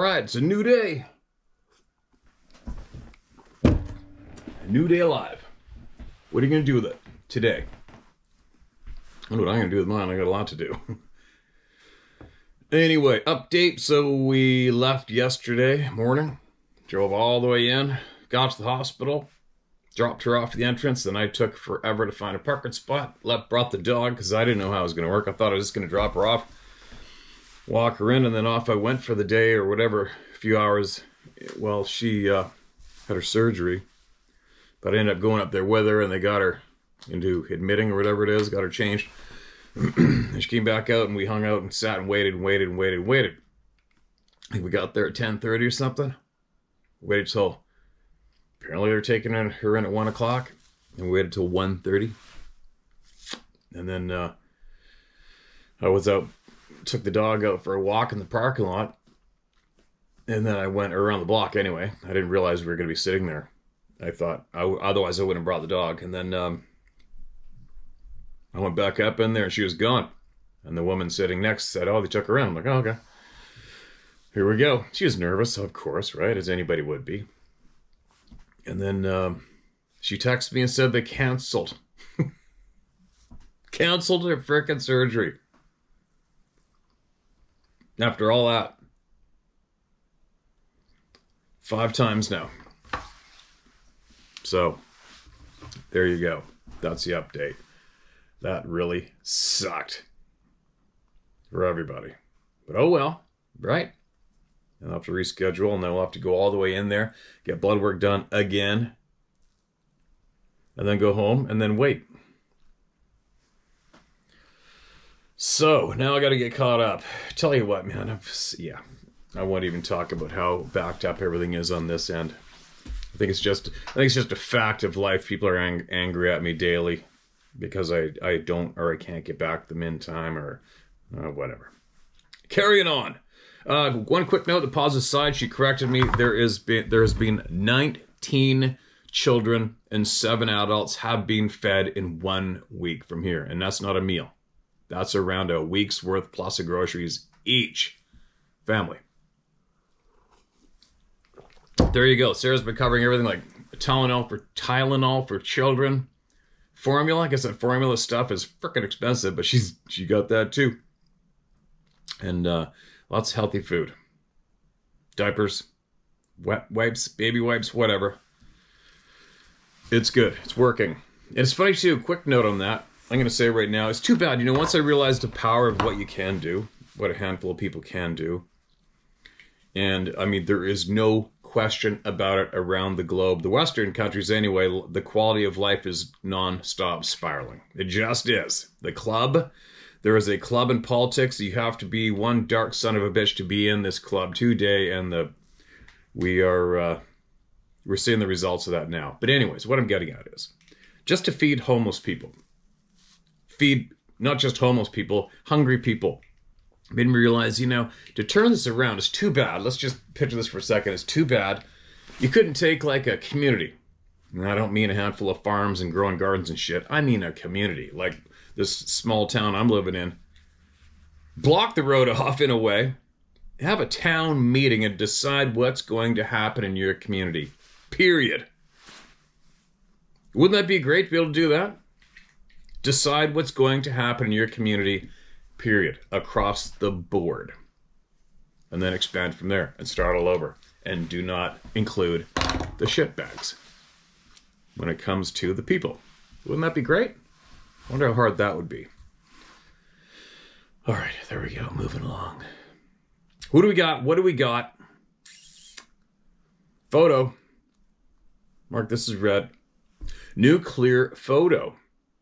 Right, it's a new day. A new day alive. What are you going to do with it today? I know what I'm going to do with mine. I got a lot to do. anyway, update. So we left yesterday morning, drove all the way in, got to the hospital, dropped her off at the entrance. Then I took forever to find a parking spot. Left, brought the dog because I didn't know how it was going to work. I thought I was just going to drop her off walk her in, and then off I went for the day or whatever, a few hours. Well, she uh, had her surgery, but I ended up going up there with her, and they got her into admitting or whatever it is, got her changed. and she came back out, and we hung out and sat and waited and waited and waited and waited. I think we got there at ten thirty or something. Waited till apparently they're taking her in at one o'clock, and we waited till 1.30. and then uh, I was out took the dog out for a walk in the parking lot. And then I went around the block anyway. I didn't realize we were going to be sitting there. I thought, I, otherwise, I wouldn't have brought the dog. And then um, I went back up in there and she was gone. And the woman sitting next said, Oh, they took her in. I'm like, Oh, okay. Here we go. She was nervous, of course, right? As anybody would be. And then um, she texted me and said they canceled. canceled her frickin' surgery. After all that, five times now. So, there you go. That's the update. That really sucked for everybody. But oh well, right? And I'll have to reschedule and then we'll have to go all the way in there, get blood work done again, and then go home and then wait. So now I got to get caught up. Tell you what, man. I'm, yeah, I won't even talk about how backed up everything is on this end. I think it's just I think it's just a fact of life. People are ang- angry at me daily because I I don't or I can't get back them in time or uh, whatever. Carrying on. Uh, one quick note: the positive side. She corrected me. There is been there has been 19 children and seven adults have been fed in one week from here, and that's not a meal. That's around a week's worth plus of groceries each family. There you go. Sarah's been covering everything like Tylenol for Tylenol for children. Formula, I guess that formula stuff is freaking expensive, but she's she got that too. And uh, lots of healthy food. Diapers, wet wipes, baby wipes, whatever. It's good. It's working. And it's funny too. Quick note on that. I'm going to say right now, it's too bad. You know, once I realized the power of what you can do, what a handful of people can do, and I mean, there is no question about it around the globe. The Western countries, anyway, the quality of life is non-stop spiraling. It just is. The club, there is a club in politics. You have to be one dark son of a bitch to be in this club today, and the we are uh, we're seeing the results of that now. But anyways, what I'm getting at is just to feed homeless people feed not just homeless people, hungry people. Made me realize, you know, to turn this around is too bad. Let's just picture this for a second. It's too bad. You couldn't take like a community. And I don't mean a handful of farms and growing gardens and shit. I mean a community, like this small town I'm living in. Block the road off in a way. Have a town meeting and decide what's going to happen in your community. Period. Wouldn't that be great to be able to do that? Decide what's going to happen in your community, period, across the board. And then expand from there and start all over. And do not include the shitbags when it comes to the people. Wouldn't that be great? wonder how hard that would be. All right, there we go. Moving along. Who do we got? What do we got? Photo. Mark, this is red. Nuclear photo.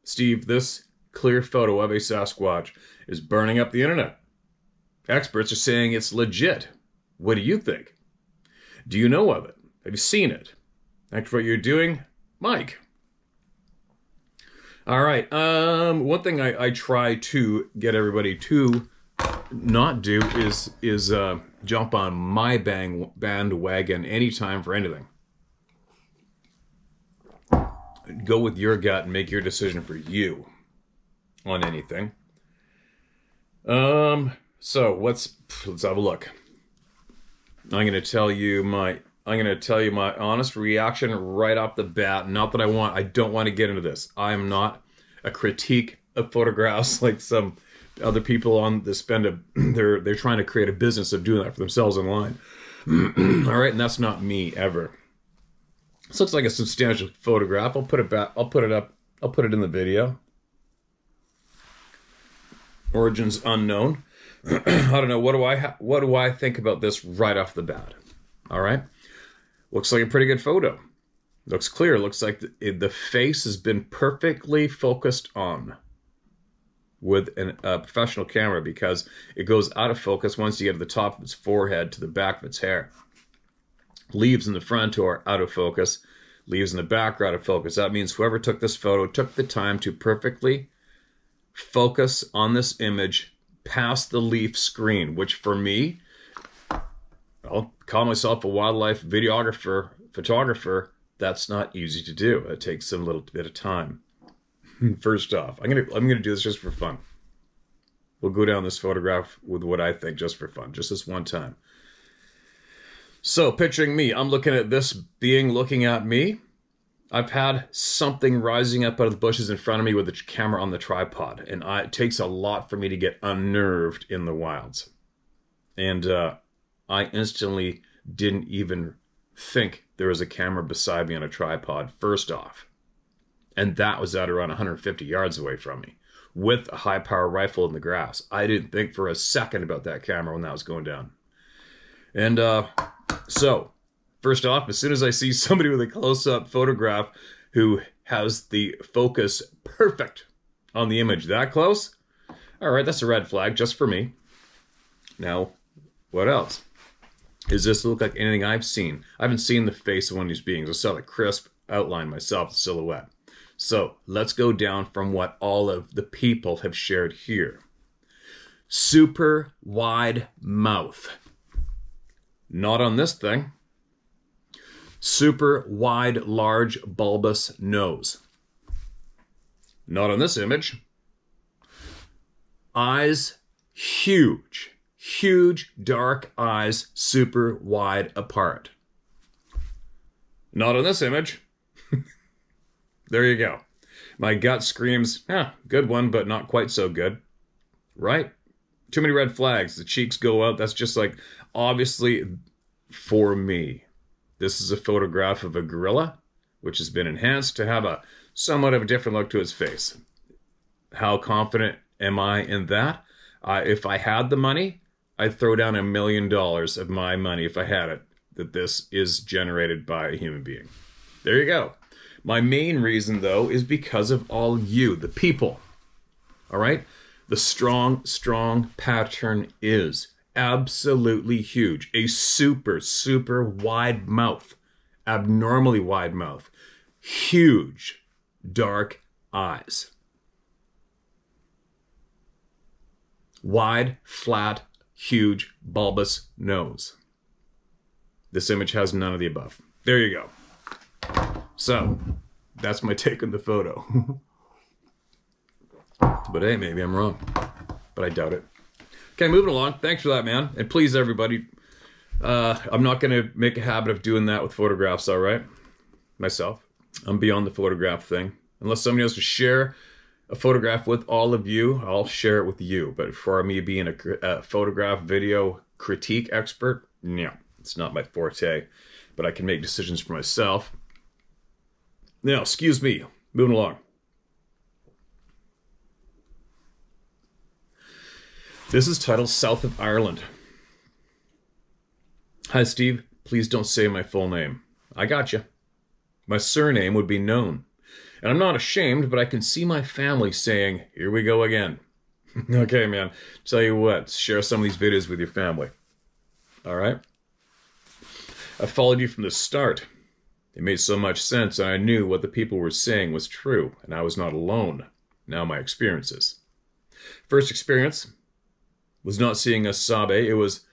Steve, this clear photo of a Sasquatch is burning up the internet. Experts are saying it's legit. What do you think? Do you know of it? Have you seen it? Thanks for what you're doing, Mike. All right. Um, one thing I, I try to get everybody to not do is is uh, jump on my bang bandwagon anytime for anything go with your gut and make your decision for you on anything. Um, so let's let's have a look. I'm to tell you my I'm going to tell you my honest reaction right off the bat. Not that I want I don't want to get into this. I am not a critique of photographs like some other people on the spend a they're they're trying to create a business of doing that for themselves online. All right, and that's not me ever. This looks like a substantial photograph. I'll put it back. I'll put it up. I'll put it in the video. Origins unknown. I don't know. What do I ha- what do I think about this right off the bat? All right, looks like a pretty good photo. Looks clear. Looks like the, the face has been perfectly focused on with an, a professional camera because it goes out of focus once you get to the top of its forehead to the back of its hair. Leaves in the front are out of focus. Leaves in the back are out of focus. That means whoever took this photo took the time to perfectly focus on this image past the leaf screen, which for me, I'll call myself a wildlife videographer, photographer. That's not easy to do. It takes a little bit of time. First off, I'm gonna I'm gonna do this just for fun. We'll go down this photograph with what I think just for fun, just this one time. So, picturing me, I'm looking at this being looking at me. I've had something rising up out of the bushes in front of me with the camera on the tripod, and I, it takes a lot for me to get unnerved in the wilds. And uh, I instantly didn't even think there was a camera beside me on a tripod, first off. And that was at around 150 yards away from me with a high power rifle in the grass. I didn't think for a second about that camera when that was going down. And uh, so, first off, as soon as I see somebody with a close up photograph who has the focus perfect on the image that close, all right, that's a red flag just for me. Now, what else? Does this look like anything I've seen? I haven't seen the face of one of these beings. I saw the crisp outline myself, the silhouette. So let's go down from what all of the people have shared here. Super wide mouth. Not on this thing. Super wide, large, bulbous nose. Not on this image. Eyes huge, huge, dark eyes, super wide apart. Not on this image. there you go. My gut screams, yeah, good one, but not quite so good. Right? Too many red flags. The cheeks go out. That's just like, obviously, for me. This is a photograph of a gorilla, which has been enhanced to have a somewhat of a different look to its face. How confident am I in that? Uh, if I had the money, I'd throw down a million dollars of my money if I had it that this is generated by a human being. There you go. My main reason, though, is because of all you, the people. All right? The strong, strong pattern is absolutely huge. A super, super wide mouth, abnormally wide mouth, huge, dark eyes. Wide, flat, huge, bulbous nose. This image has none of the above. There you go. So, that's my take on the photo. but hey, maybe I'm wrong. But I doubt it. Okay, moving along. Thanks for that, man. And please, everybody, uh, I'm not going to make a habit of doing that with photographs, all right? Myself. I'm beyond the photograph thing. Unless somebody else to share a photograph with all of you, I'll share it with you. But for me being a, a photograph video critique expert, no, it's not my forte. But I can make decisions for myself. Now, excuse me, moving along. This is titled South of Ireland. Hi, Steve. Please don't say my full name. I got you. My surname would be known. And I'm not ashamed, but I can see my family saying, Here we go again. okay, man. Tell you what, share some of these videos with your family. All right? I followed you from the start. It made so much sense, and I knew what the people were saying was true, and I was not alone. Now, my experiences. First experience was not seeing us Sabe. Eh? It was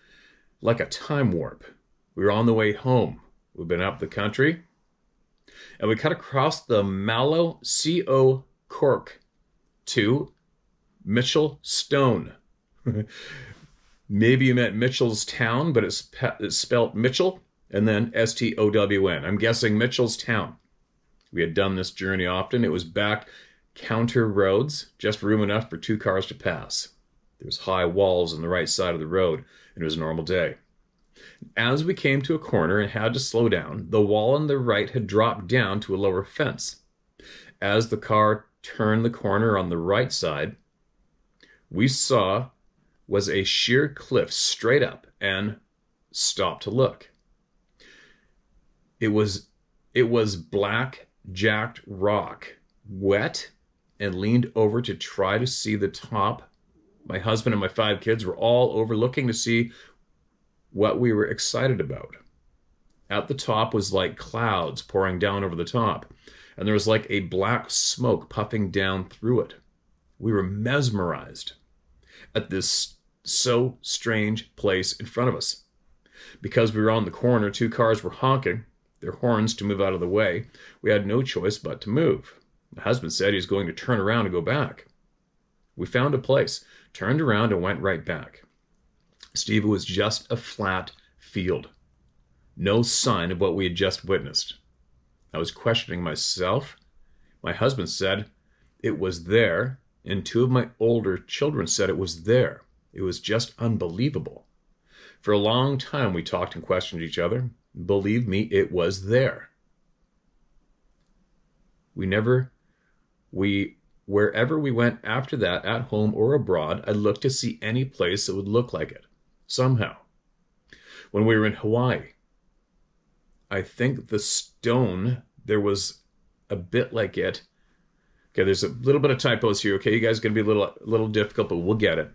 like a time warp. We were on the way home. We've been up the country, and we cut across the Mallow CO Cork to Mitchell Stone. Maybe you meant Mitchell's Town, but it's, it's spelled Mitchell and then S T O W N. I'm guessing Mitchell's Town. We had done this journey often. It was back counter roads, just room enough for two cars to pass. There was high walls on the right side of the road, and it was a normal day. As we came to a corner and had to slow down, the wall on the right had dropped down to a lower fence. As the car turned the corner on the right side, we saw was a sheer cliff straight up and stopped to look. It was it was black jacked rock, wet, and leaned over to try to see the top. My husband and my five kids were all over looking to see what we were excited about. At the top was like clouds pouring down over the top, and there was like a black smoke puffing down through it. We were mesmerized at this so strange place in front of us. Because we were on the corner, two cars were honking their horns to move out of the way. We had no choice but to move. My husband said he was going to turn around and go back. We found a place, turned around, and went right back. Steve, was just a flat field. No sign of what we had just witnessed. I was questioning myself. My husband said it was there, and two of my older children said it was there. It was just unbelievable. For a long time, we talked and questioned each other. Believe me, it was there. We never, we, wherever we went after that, at home or abroad, I looked to see any place that would look like it somehow. When we were in Hawaii, I think the stone, there was a bit like it. Okay, there's a little bit of typos here. Okay, you guys going to be a little, a little difficult, but we'll get it.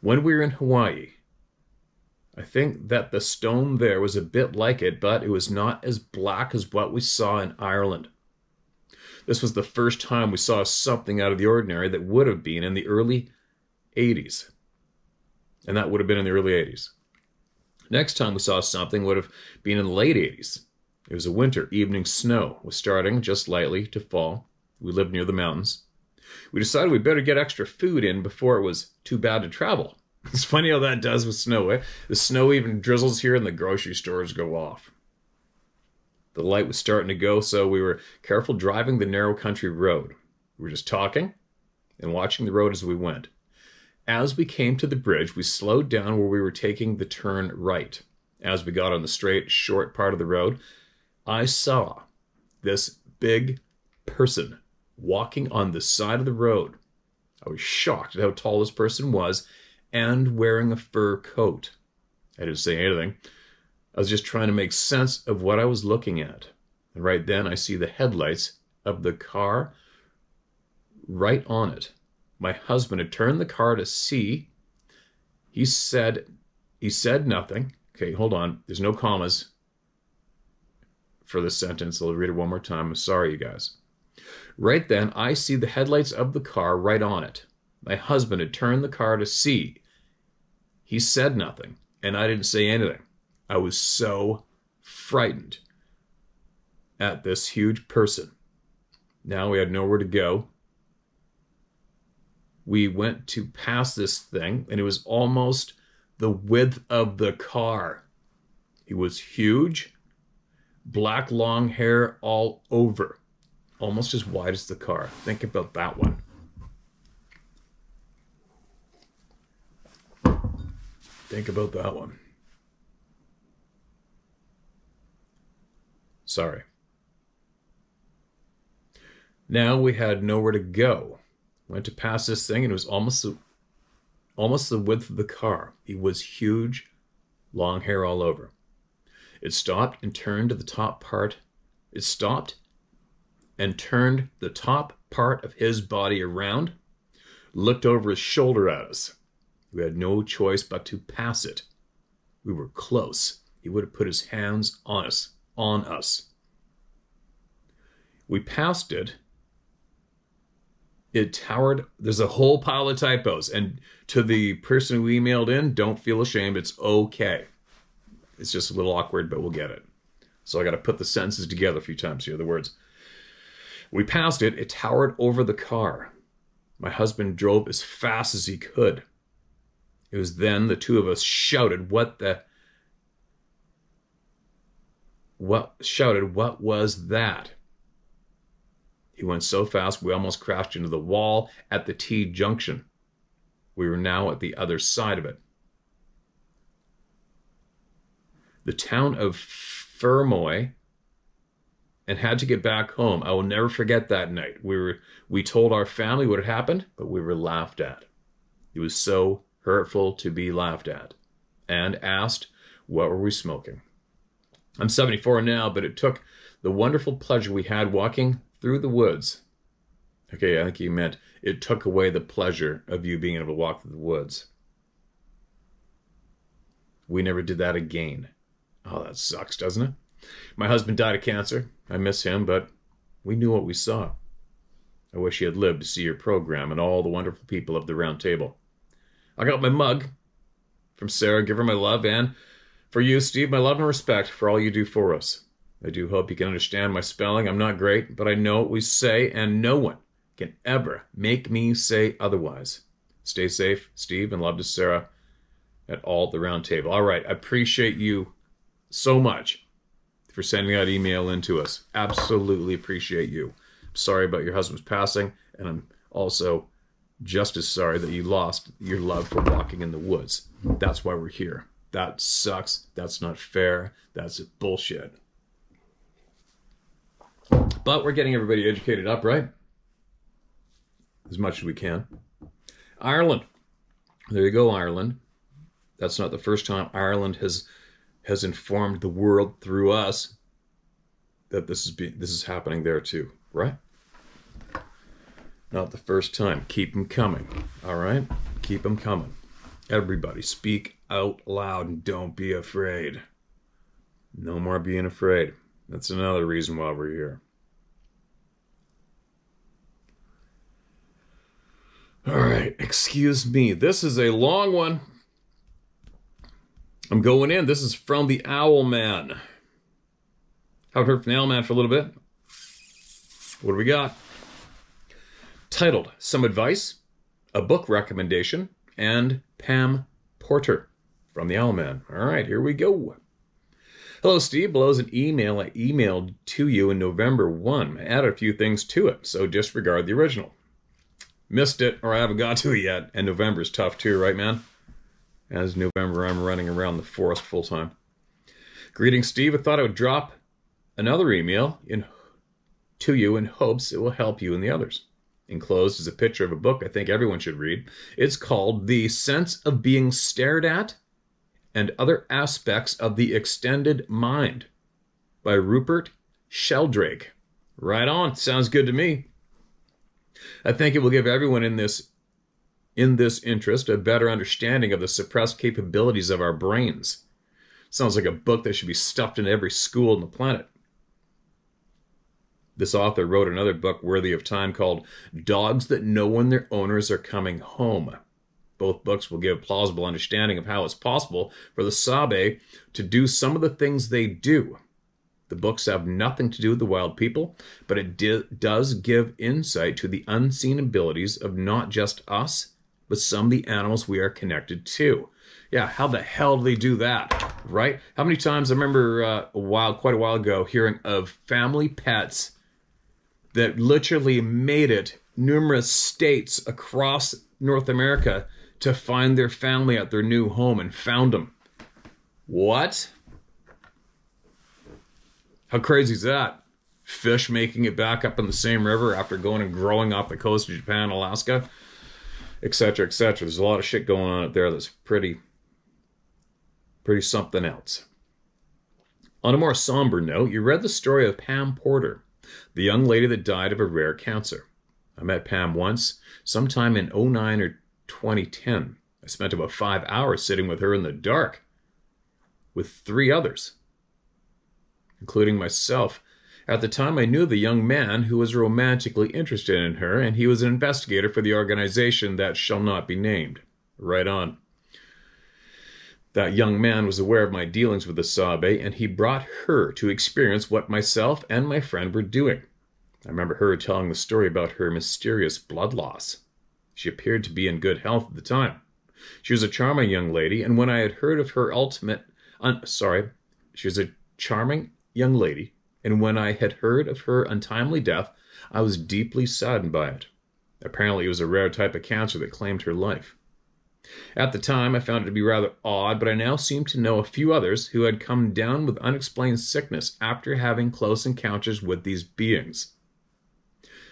When we were in Hawaii, I think that the stone there was a bit like it, but it was not as black as what we saw in Ireland. This was the first time we saw something out of the ordinary that would have been in the early 80s and that would have been in the early 80s. Next time we saw something would have been in the late 80s. It was a winter. Evening snow was starting just lightly to fall. We lived near the mountains. We decided we better get extra food in before it was too bad to travel. It's funny how that does with snow. Eh? The snow even drizzles here and the grocery stores go off. The light was starting to go, so we were careful driving the narrow country road. We were just talking and watching the road as we went. As we came to the bridge, we slowed down where we were taking the turn right. As we got on the straight, short part of the road, I saw this big person walking on the side of the road. I was shocked at how tall this person was and wearing a fur coat. I didn't say anything. I was just trying to make sense of what I was looking at. And right then, I see the headlights of the car right on it my husband had turned the car to see. He said, he said nothing. Okay, hold on. There's no commas for this sentence. I'll read it one more time. I'm sorry, you guys. Right then, I see the headlights of the car right on it. My husband had turned the car to see. He said nothing, and I didn't say anything. I was so frightened at this huge person. Now we had nowhere to go we went to pass this thing, and it was almost the width of the car. He was huge, black long hair all over, almost as wide as the car. Think about that one. Think about that one. Sorry. Now we had nowhere to go. Went to pass this thing and it was almost the, almost the width of the car. He was huge, long hair all over. It stopped and turned to the top part. It stopped and turned the top part of his body around, looked over his shoulder at us. We had no choice but to pass it. We were close. He would have put his hands on us, on us. We passed it it towered. There's a whole pile of typos. And to the person who emailed in, don't feel ashamed. It's okay. It's just a little awkward, but we'll get it. So I got to put the sentences together a few times here, the words. We passed it. It towered over the car. My husband drove as fast as he could. It was then the two of us shouted, What the? What shouted, What was that? He went so fast we almost crashed into the wall at the T junction. We were now at the other side of it. The town of Fermoy and had to get back home. I will never forget that night. We were we told our family what had happened, but we were laughed at. It was so hurtful to be laughed at and asked what were we smoking. I'm 74 now, but it took the wonderful pleasure we had walking through the woods. Okay, I think he meant it took away the pleasure of you being able to walk through the woods. We never did that again. Oh, that sucks, doesn't it? My husband died of cancer. I miss him, but we knew what we saw. I wish he had lived to see your program and all the wonderful people of the round table. I got my mug from Sarah. Give her my love, and for you, Steve, my love and respect for all you do for us. I do hope you can understand my spelling. I'm not great, but I know what we say, and no one can ever make me say otherwise. Stay safe, Steve, and love to Sarah at all the round table. All right, I appreciate you so much for sending that email in to us. Absolutely appreciate you. I'm sorry about your husband's passing, and I'm also just as sorry that you lost your love for walking in the woods. That's why we're here. That sucks. That's not fair. That's bullshit. But we're getting everybody educated up, right? As much as we can. Ireland. There you go, Ireland. That's not the first time Ireland has has informed the world through us that this is be, this is happening there too, right? Not the first time. Keep them coming. All right? Keep them coming. Everybody, speak out loud and don't be afraid. No more being afraid. That's another reason why we're here. All right, excuse me. This is a long one. I'm going in. This is from the Owl Man. Haven't heard from the Owl Man for a little bit. What do we got? Titled Some Advice, a Book Recommendation, and Pam Porter from the Owl Man. All right, here we go. Hello, Steve. Below is an email I emailed to you in November 1. I added a few things to it, so disregard the original. Missed it, or I haven't got to it yet, and November is tough too, right, man? As November, I'm running around the forest full time. Greetings, Steve. I thought I would drop another email in to you in hopes it will help you and the others. Enclosed is a picture of a book I think everyone should read. It's called The Sense of Being Stared At and Other Aspects of the Extended Mind by Rupert Sheldrake. Right on. Sounds good to me. I think it will give everyone in this in this interest a better understanding of the suppressed capabilities of our brains. Sounds like a book that should be stuffed in every school on the planet. This author wrote another book worthy of time called Dogs That Know When Their Owners Are Coming Home. Both books will give a plausible understanding of how it's possible for the Sabe to do some of the things they do. The books have nothing to do with the wild people, but it di- does give insight to the unseen abilities of not just us, but some of the animals we are connected to. Yeah, how the hell do they do that, right? How many times I remember uh, a while, quite a while ago, hearing of family pets that literally made it numerous states across North America to find their family at their new home and found them. What? How crazy is that? Fish making it back up in the same river after going and growing off the coast of Japan, Alaska, etc., etc. There's a lot of shit going on out there that's pretty, pretty something else. On a more somber note, you read the story of Pam Porter, the young lady that died of a rare cancer. I met Pam once, sometime in 09 or 2010. I spent about five hours sitting with her in the dark with three others including myself. At the time, I knew the young man who was romantically interested in her, and he was an investigator for the organization that shall not be named. Right on. That young man was aware of my dealings with the Sabe, and he brought her to experience what myself and my friend were doing. I remember her telling the story about her mysterious blood loss. She appeared to be in good health at the time. She was a charming young lady, and when I had heard of her ultimate, un, sorry, she was a charming young lady, and when I had heard of her untimely death, I was deeply saddened by it. Apparently, it was a rare type of cancer that claimed her life. At the time, I found it to be rather odd, but I now seem to know a few others who had come down with unexplained sickness after having close encounters with these beings.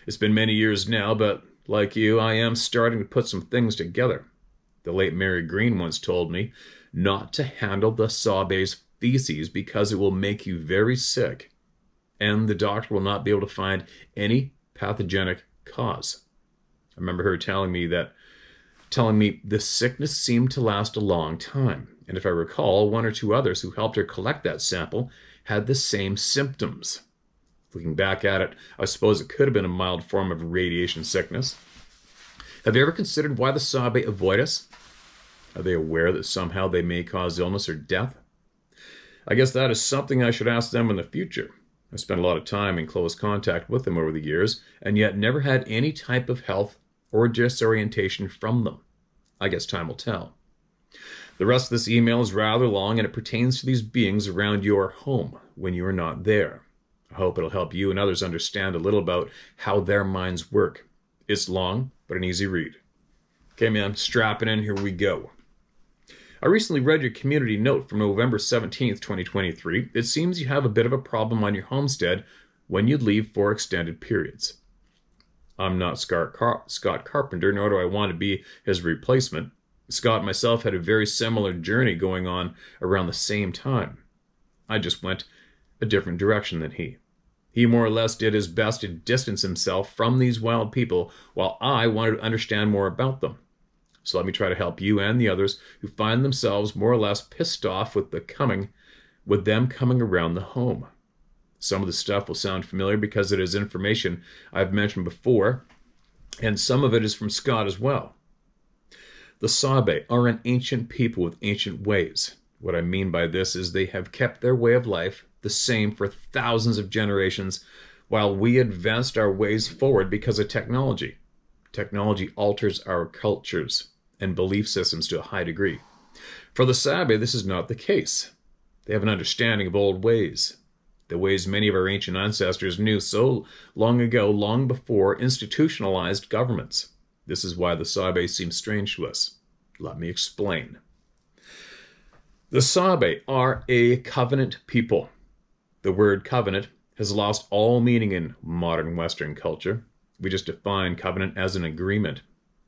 It's been many years now, but like you, I am starting to put some things together. The late Mary Green once told me not to handle the Sabe's feces because it will make you very sick, and the doctor will not be able to find any pathogenic cause. I remember her telling me that telling me the sickness seemed to last a long time, and if I recall, one or two others who helped her collect that sample had the same symptoms. Looking back at it, I suppose it could have been a mild form of radiation sickness. Have you ever considered why the Sabe avoid us? Are they aware that somehow they may cause illness or death? I guess that is something I should ask them in the future. I spent a lot of time in close contact with them over the years, and yet never had any type of health or disorientation from them. I guess time will tell. The rest of this email is rather long and it pertains to these beings around your home when you are not there. I hope it'll help you and others understand a little about how their minds work. It's long, but an easy read. Okay, man, strapping in, here we go. I recently read your community note from November 17th, 2023. It seems you have a bit of a problem on your homestead when you leave for extended periods. I'm not Scott, Car- Scott Carpenter, nor do I want to be his replacement. Scott and myself had a very similar journey going on around the same time. I just went a different direction than he. He more or less did his best to distance himself from these wild people, while I wanted to understand more about them. So let me try to help you and the others who find themselves more or less pissed off with the coming, with them coming around the home. Some of the stuff will sound familiar because it is information I've mentioned before, and some of it is from Scott as well. The Sabe are an ancient people with ancient ways. What I mean by this is they have kept their way of life the same for thousands of generations, while we advanced our ways forward because of technology. Technology alters our cultures and belief systems to a high degree. For the Sabe, this is not the case. They have an understanding of old ways, the ways many of our ancient ancestors knew so long ago, long before institutionalized governments. This is why the Sabe seem strange to us. Let me explain. The Sabe are a covenant people. The word covenant has lost all meaning in modern Western culture. We just define covenant as an agreement.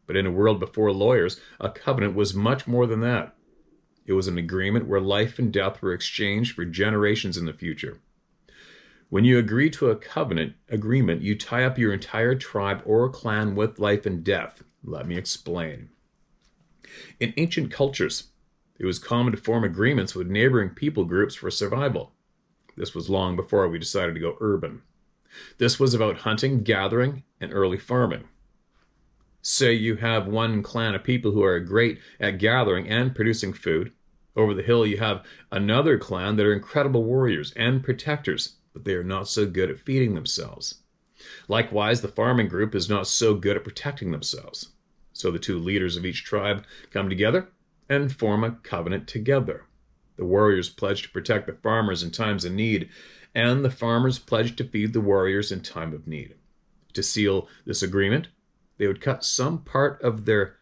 But in a world before lawyers, a covenant was much more than that. It was an agreement where life and death were exchanged for generations in the future. When you agree to a covenant agreement, you tie up your entire tribe or clan with life and death. Let me explain. In ancient cultures, it was common to form agreements with neighboring people groups for survival. This was long before we decided to go urban. This was about hunting, gathering, and early farming. Say you have one clan of people who are great at gathering and producing food. Over the hill, you have another clan that are incredible warriors and protectors but they are not so good at feeding themselves. Likewise, the farming group is not so good at protecting themselves. So the two leaders of each tribe come together and form a covenant together. The warriors pledged to protect the farmers in times of need, and the farmers pledged to feed the warriors in time of need. To seal this agreement, they would cut some part of their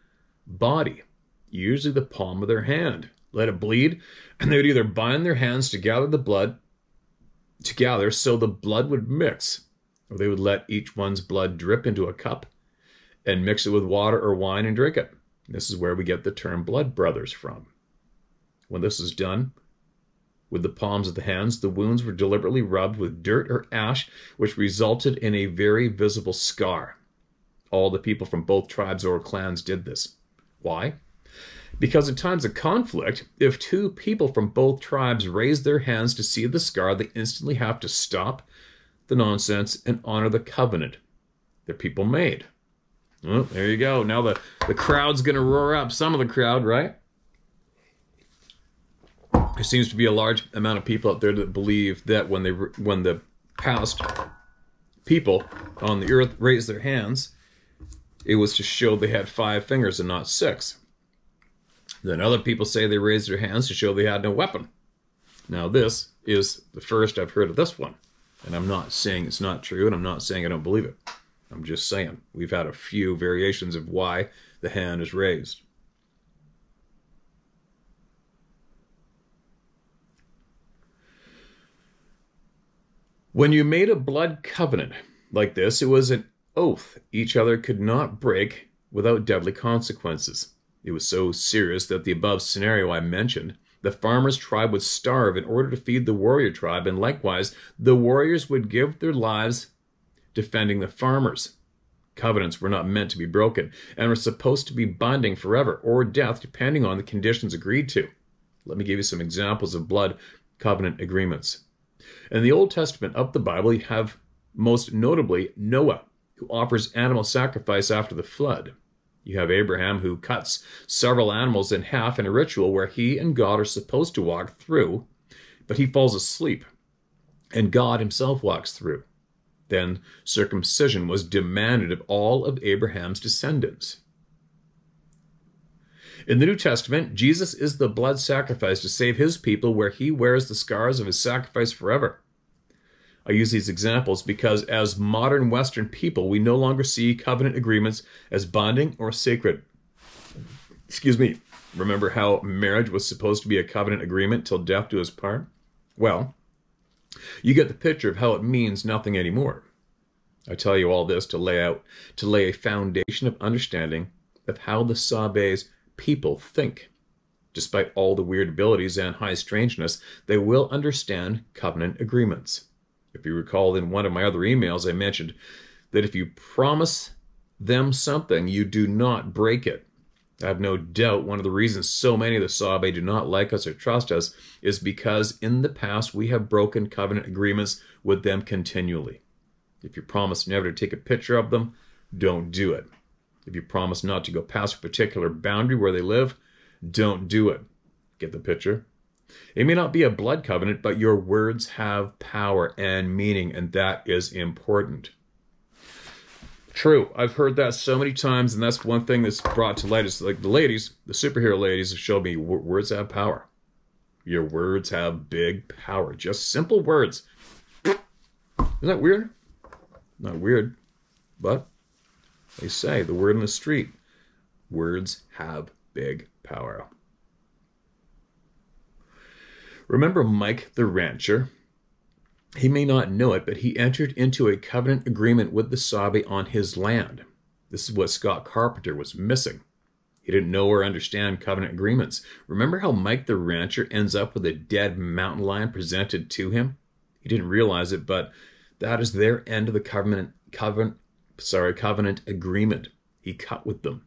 body, usually the palm of their hand, let it bleed, and they would either bind their hands to gather the blood together so the blood would mix. Or they would let each one's blood drip into a cup and mix it with water or wine and drink it. This is where we get the term blood brothers from. When this is done, with the palms of the hands, the wounds were deliberately rubbed with dirt or ash, which resulted in a very visible scar. All the people from both tribes or clans did this. Why? Because in times of conflict, if two people from both tribes raise their hands to see the scar, they instantly have to stop the nonsense and honor the covenant that people made. Well, there you go. Now the, the crowd's going to roar up. Some of the crowd, right? There seems to be a large amount of people out there that believe that when they when the past people on the earth raised their hands, it was to show they had five fingers and not six. Then other people say they raised their hands to show they had no weapon. Now, this is the first I've heard of this one. And I'm not saying it's not true, and I'm not saying I don't believe it. I'm just saying we've had a few variations of why the hand is raised. When you made a blood covenant like this, it was an oath each other could not break without deadly consequences. It was so serious that the above scenario I mentioned, the farmer's tribe would starve in order to feed the warrior tribe, and likewise, the warriors would give their lives defending the farmers. Covenants were not meant to be broken and were supposed to be binding forever or death, depending on the conditions agreed to. Let me give you some examples of blood covenant agreements. In the Old Testament of the Bible, you have most notably Noah, who offers animal sacrifice after the flood. You have Abraham, who cuts several animals in half in a ritual where he and God are supposed to walk through, but he falls asleep, and God himself walks through. Then circumcision was demanded of all of Abraham's descendants. In the New Testament, Jesus is the blood sacrifice to save his people where he wears the scars of his sacrifice forever. I use these examples because as modern Western people, we no longer see covenant agreements as binding or sacred. Excuse me. Remember how marriage was supposed to be a covenant agreement till death do us part? Well, you get the picture of how it means nothing anymore. I tell you all this to lay out to lay a foundation of understanding of how the Sabes people think. Despite all the weird abilities and high strangeness, they will understand covenant agreements. If you recall in one of my other emails, I mentioned that if you promise them something, you do not break it. I have no doubt one of the reasons so many of the Sabe do not like us or trust us is because in the past we have broken covenant agreements with them continually. If you promise never to take a picture of them, don't do it. If you promise not to go past a particular boundary where they live, don't do it. Get the picture? It may not be a blood covenant, but your words have power and meaning, and that is important. True, I've heard that so many times, and that's one thing that's brought to light. Is like the ladies, the superhero ladies, have showed me words have power. Your words have big power. Just simple words. Isn't that weird? Not weird, but they say the word in the street. Words have big power. Remember Mike the rancher? He may not know it, but he entered into a covenant agreement with the Sabe on his land. This is what Scott Carpenter was missing. He didn't know or understand covenant agreements. Remember how Mike the rancher ends up with a dead mountain lion presented to him? He didn't realize it, but that is their end of the covenant covenant sorry, covenant agreement. He cut with them.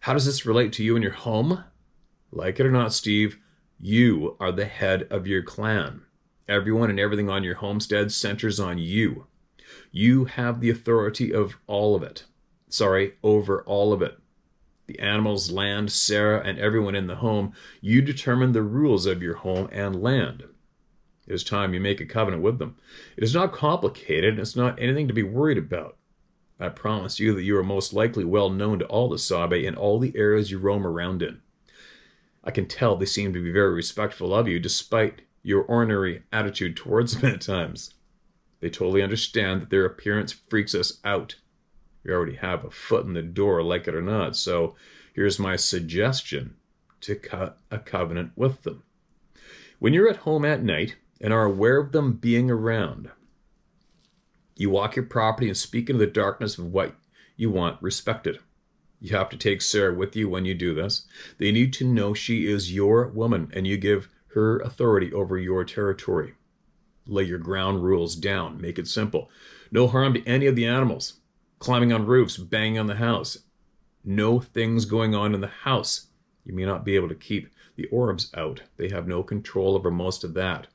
How does this relate to you and your home? Like it or not, Steve, you are the head of your clan. Everyone and everything on your homestead centers on you. You have the authority of all of it. Sorry, over all of it. The animals, land, Sarah, and everyone in the home, you determine the rules of your home and land. It is time you make a covenant with them. It is not complicated, and it's not anything to be worried about. I promise you that you are most likely well known to all the Sabe in all the areas you roam around in. I can tell they seem to be very respectful of you, despite your ornery attitude towards them at times. They totally understand that their appearance freaks us out. You already have a foot in the door, like it or not, so here's my suggestion to cut a covenant with them. When you're at home at night and are aware of them being around, you walk your property and speak into the darkness of what you want respected. You have to take Sarah with you when you do this. They need to know she is your woman and you give her authority over your territory. Lay your ground rules down. Make it simple. No harm to any of the animals. Climbing on roofs, banging on the house. No things going on in the house. You may not be able to keep the orbs out. They have no control over most of that.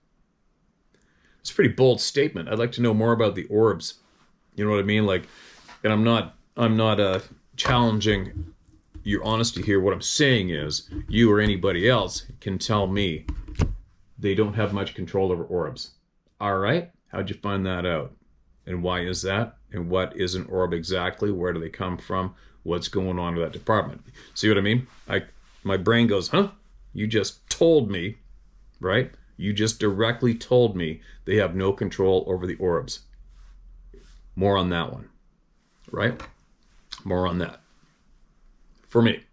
It's a pretty bold statement. I'd like to know more about the orbs. You know what I mean? Like, and I'm not, I'm not uh, challenging your honesty here. What I'm saying is, you or anybody else can tell me they don't have much control over orbs. All right, how'd you find that out? And why is that? And what is an orb exactly? Where do they come from? What's going on with that department? See what I mean? I My brain goes, huh? You just told me, right? You just directly told me they have no control over the orbs. More on that one, right? More on that. For me.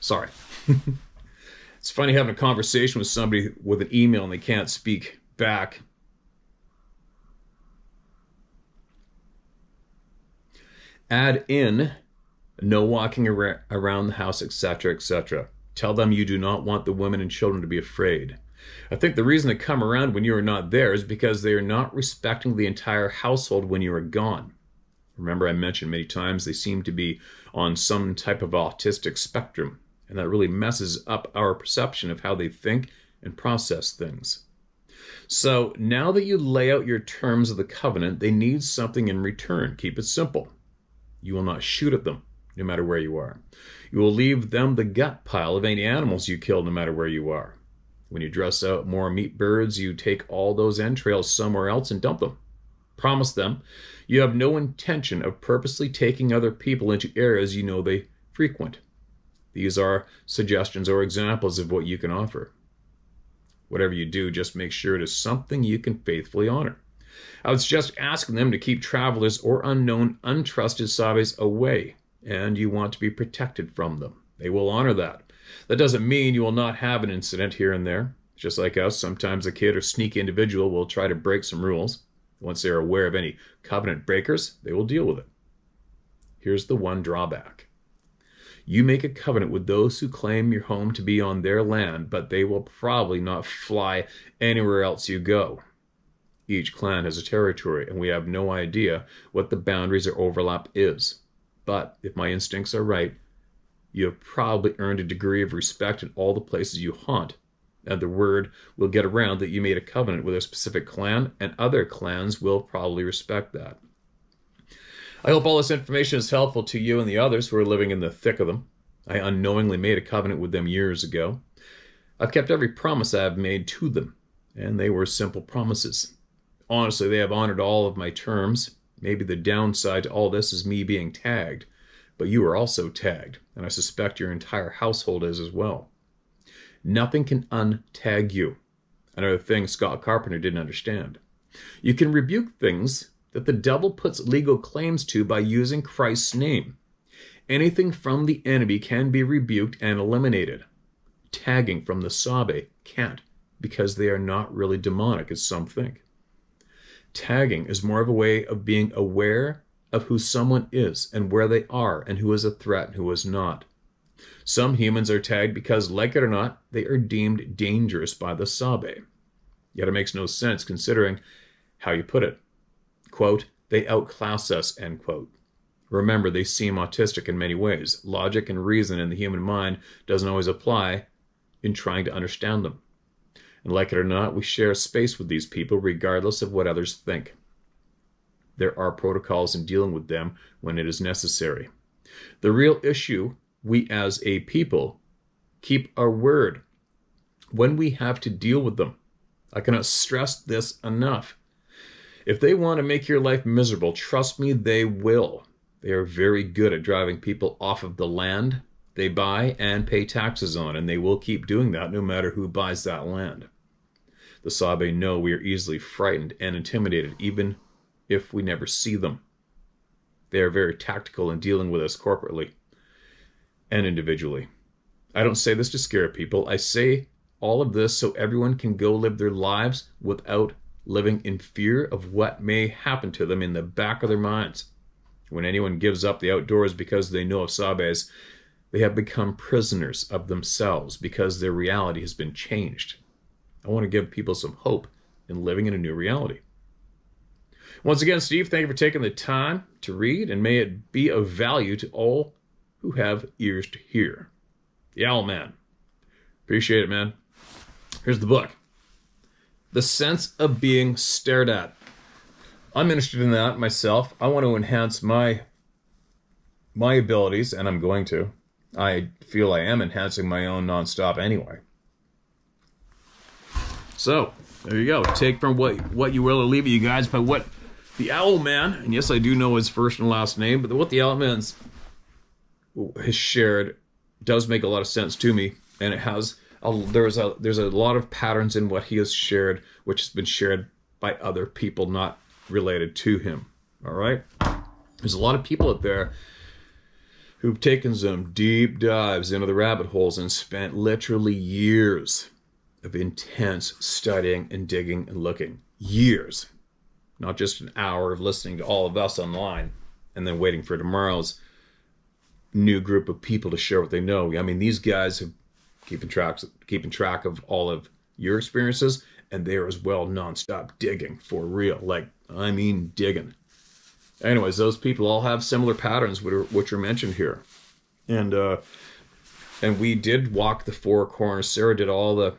Sorry. it's funny having a conversation with somebody with an email and they can't speak back. Add in no walking ar- around the house, etc., etc. Tell them you do not want the women and children to be afraid. I think the reason they come around when you are not there is because they are not respecting the entire household when you are gone. Remember, I mentioned many times they seem to be on some type of autistic spectrum, and that really messes up our perception of how they think and process things. So now that you lay out your terms of the covenant, they need something in return. Keep it simple. You will not shoot at them, no matter where you are. You will leave them the gut pile of any animals you kill, no matter where you are. When you dress out more meat birds, you take all those entrails somewhere else and dump them. Promise them you have no intention of purposely taking other people into areas you know they frequent. These are suggestions or examples of what you can offer. Whatever you do, just make sure it is something you can faithfully honor. I would suggest asking them to keep travelers or unknown, untrusted sabes away, and you want to be protected from them. They will honor that. That doesn't mean you will not have an incident here and there. Just like us, sometimes a kid or sneaky individual will try to break some rules. Once they are aware of any covenant breakers, they will deal with it. Here's the one drawback you make a covenant with those who claim your home to be on their land, but they will probably not fly anywhere else you go. Each clan has a territory, and we have no idea what the boundaries or overlap is. But if my instincts are right, you have probably earned a degree of respect in all the places you haunt, and the word will get around that you made a covenant with a specific clan, and other clans will probably respect that. I hope all this information is helpful to you and the others who are living in the thick of them. I unknowingly made a covenant with them years ago. I've kept every promise I have made to them, and they were simple promises. Honestly, they have honored all of my terms. Maybe the downside to all this is me being tagged, but you are also tagged, and I suspect your entire household is as well. Nothing can untag you. Another thing Scott Carpenter didn't understand. You can rebuke things that the devil puts legal claims to by using Christ's name. Anything from the enemy can be rebuked and eliminated. Tagging from the Sabe can't, because they are not really demonic as some think. Tagging is more of a way of being aware of who someone is and where they are and who is a threat and who is not. Some humans are tagged because, like it or not, they are deemed dangerous by the Sabe. Yet it makes no sense considering how you put it. Quote, they outclass us, end quote. Remember, they seem autistic in many ways. Logic and reason in the human mind doesn't always apply in trying to understand them. And like it or not, we share space with these people regardless of what others think. There are protocols in dealing with them when it is necessary. The real issue we as a people keep our word when we have to deal with them. I cannot stress this enough. If they want to make your life miserable, trust me, they will. They are very good at driving people off of the land they buy and pay taxes on, and they will keep doing that no matter who buys that land. The Sabe know we are easily frightened and intimidated, even if we never see them. They are very tactical in dealing with us corporately and individually. I don't say this to scare people. I say all of this so everyone can go live their lives without living in fear of what may happen to them in the back of their minds. When anyone gives up the outdoors because they know of Sabes, they have become prisoners of themselves because their reality has been changed. I want to give people some hope in living in a new reality. Once again, Steve, thank you for taking the time to read, and may it be of value to all who have ears to hear. The Owl Man. Appreciate it, man. Here's the book The Sense of Being Stared At. I'm interested in that myself. I want to enhance my my abilities, and I'm going to. I feel I am enhancing my own nonstop anyway. So there you go. Take from what what you will or leave it, you guys, by what the Owl Man, and yes, I do know his first and last name, but what the Owl Man's has shared does make a lot of sense to me, and it has a, there's a there's a lot of patterns in what he has shared, which has been shared by other people not related to him. All right, there's a lot of people out there who've taken some deep dives into the rabbit holes and spent literally years of intense studying and digging and looking. Years, not just an hour of listening to all of us online and then waiting for tomorrow's new group of people to share what they know. I mean, these guys have keeping track keeping track of all of your experiences, and they're as well nonstop digging for real. Like I mean, digging. Anyways, those people all have similar patterns, which are, which are mentioned here, and uh, and we did walk the four corners. Sarah did all the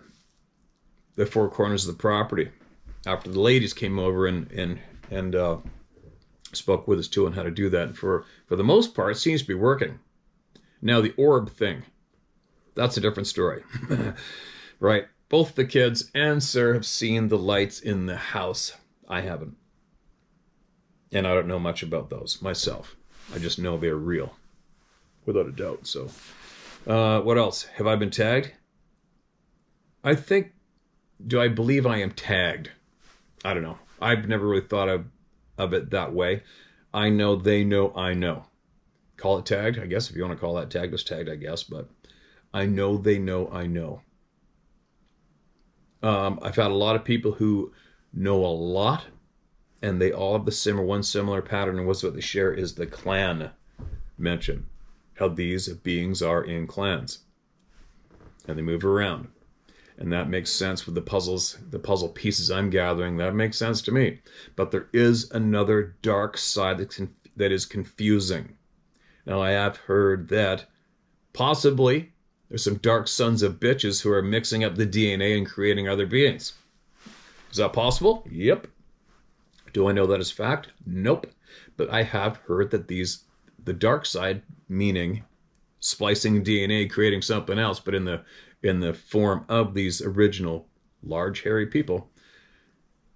the four corners of the property after the ladies came over and and and uh, spoke with us too on how to do that. And for for the most part, it seems to be working. Now the orb thing, that's a different story, right? Both the kids and Sarah have seen the lights in the house. I haven't, and I don't know much about those myself. I just know they're real, without a doubt. So, uh, what else? Have I been tagged? I think. Do I believe I am tagged? I don't know. I've never really thought of of it that way. I know they know I know. Call it tagged, I guess, if you want to call that tagged, it's tagged, I guess, but I know they know I know. Um, I've had a lot of people who know a lot, and they all have the similar one similar pattern, and what's what they share is the clan mention. How these beings are in clans. And they move around and that makes sense with the puzzles the puzzle pieces i'm gathering. That makes sense to me. But there is another dark side that, is confusing. Now i have heard that possibly there's some dark sons of bitches who are mixing up the dna and creating other beings. Is that possible? Yep. Do i know that is fact? Nope. But i have heard that these the dark side meaning splicing dna creating something else but in the in the form of these original large hairy people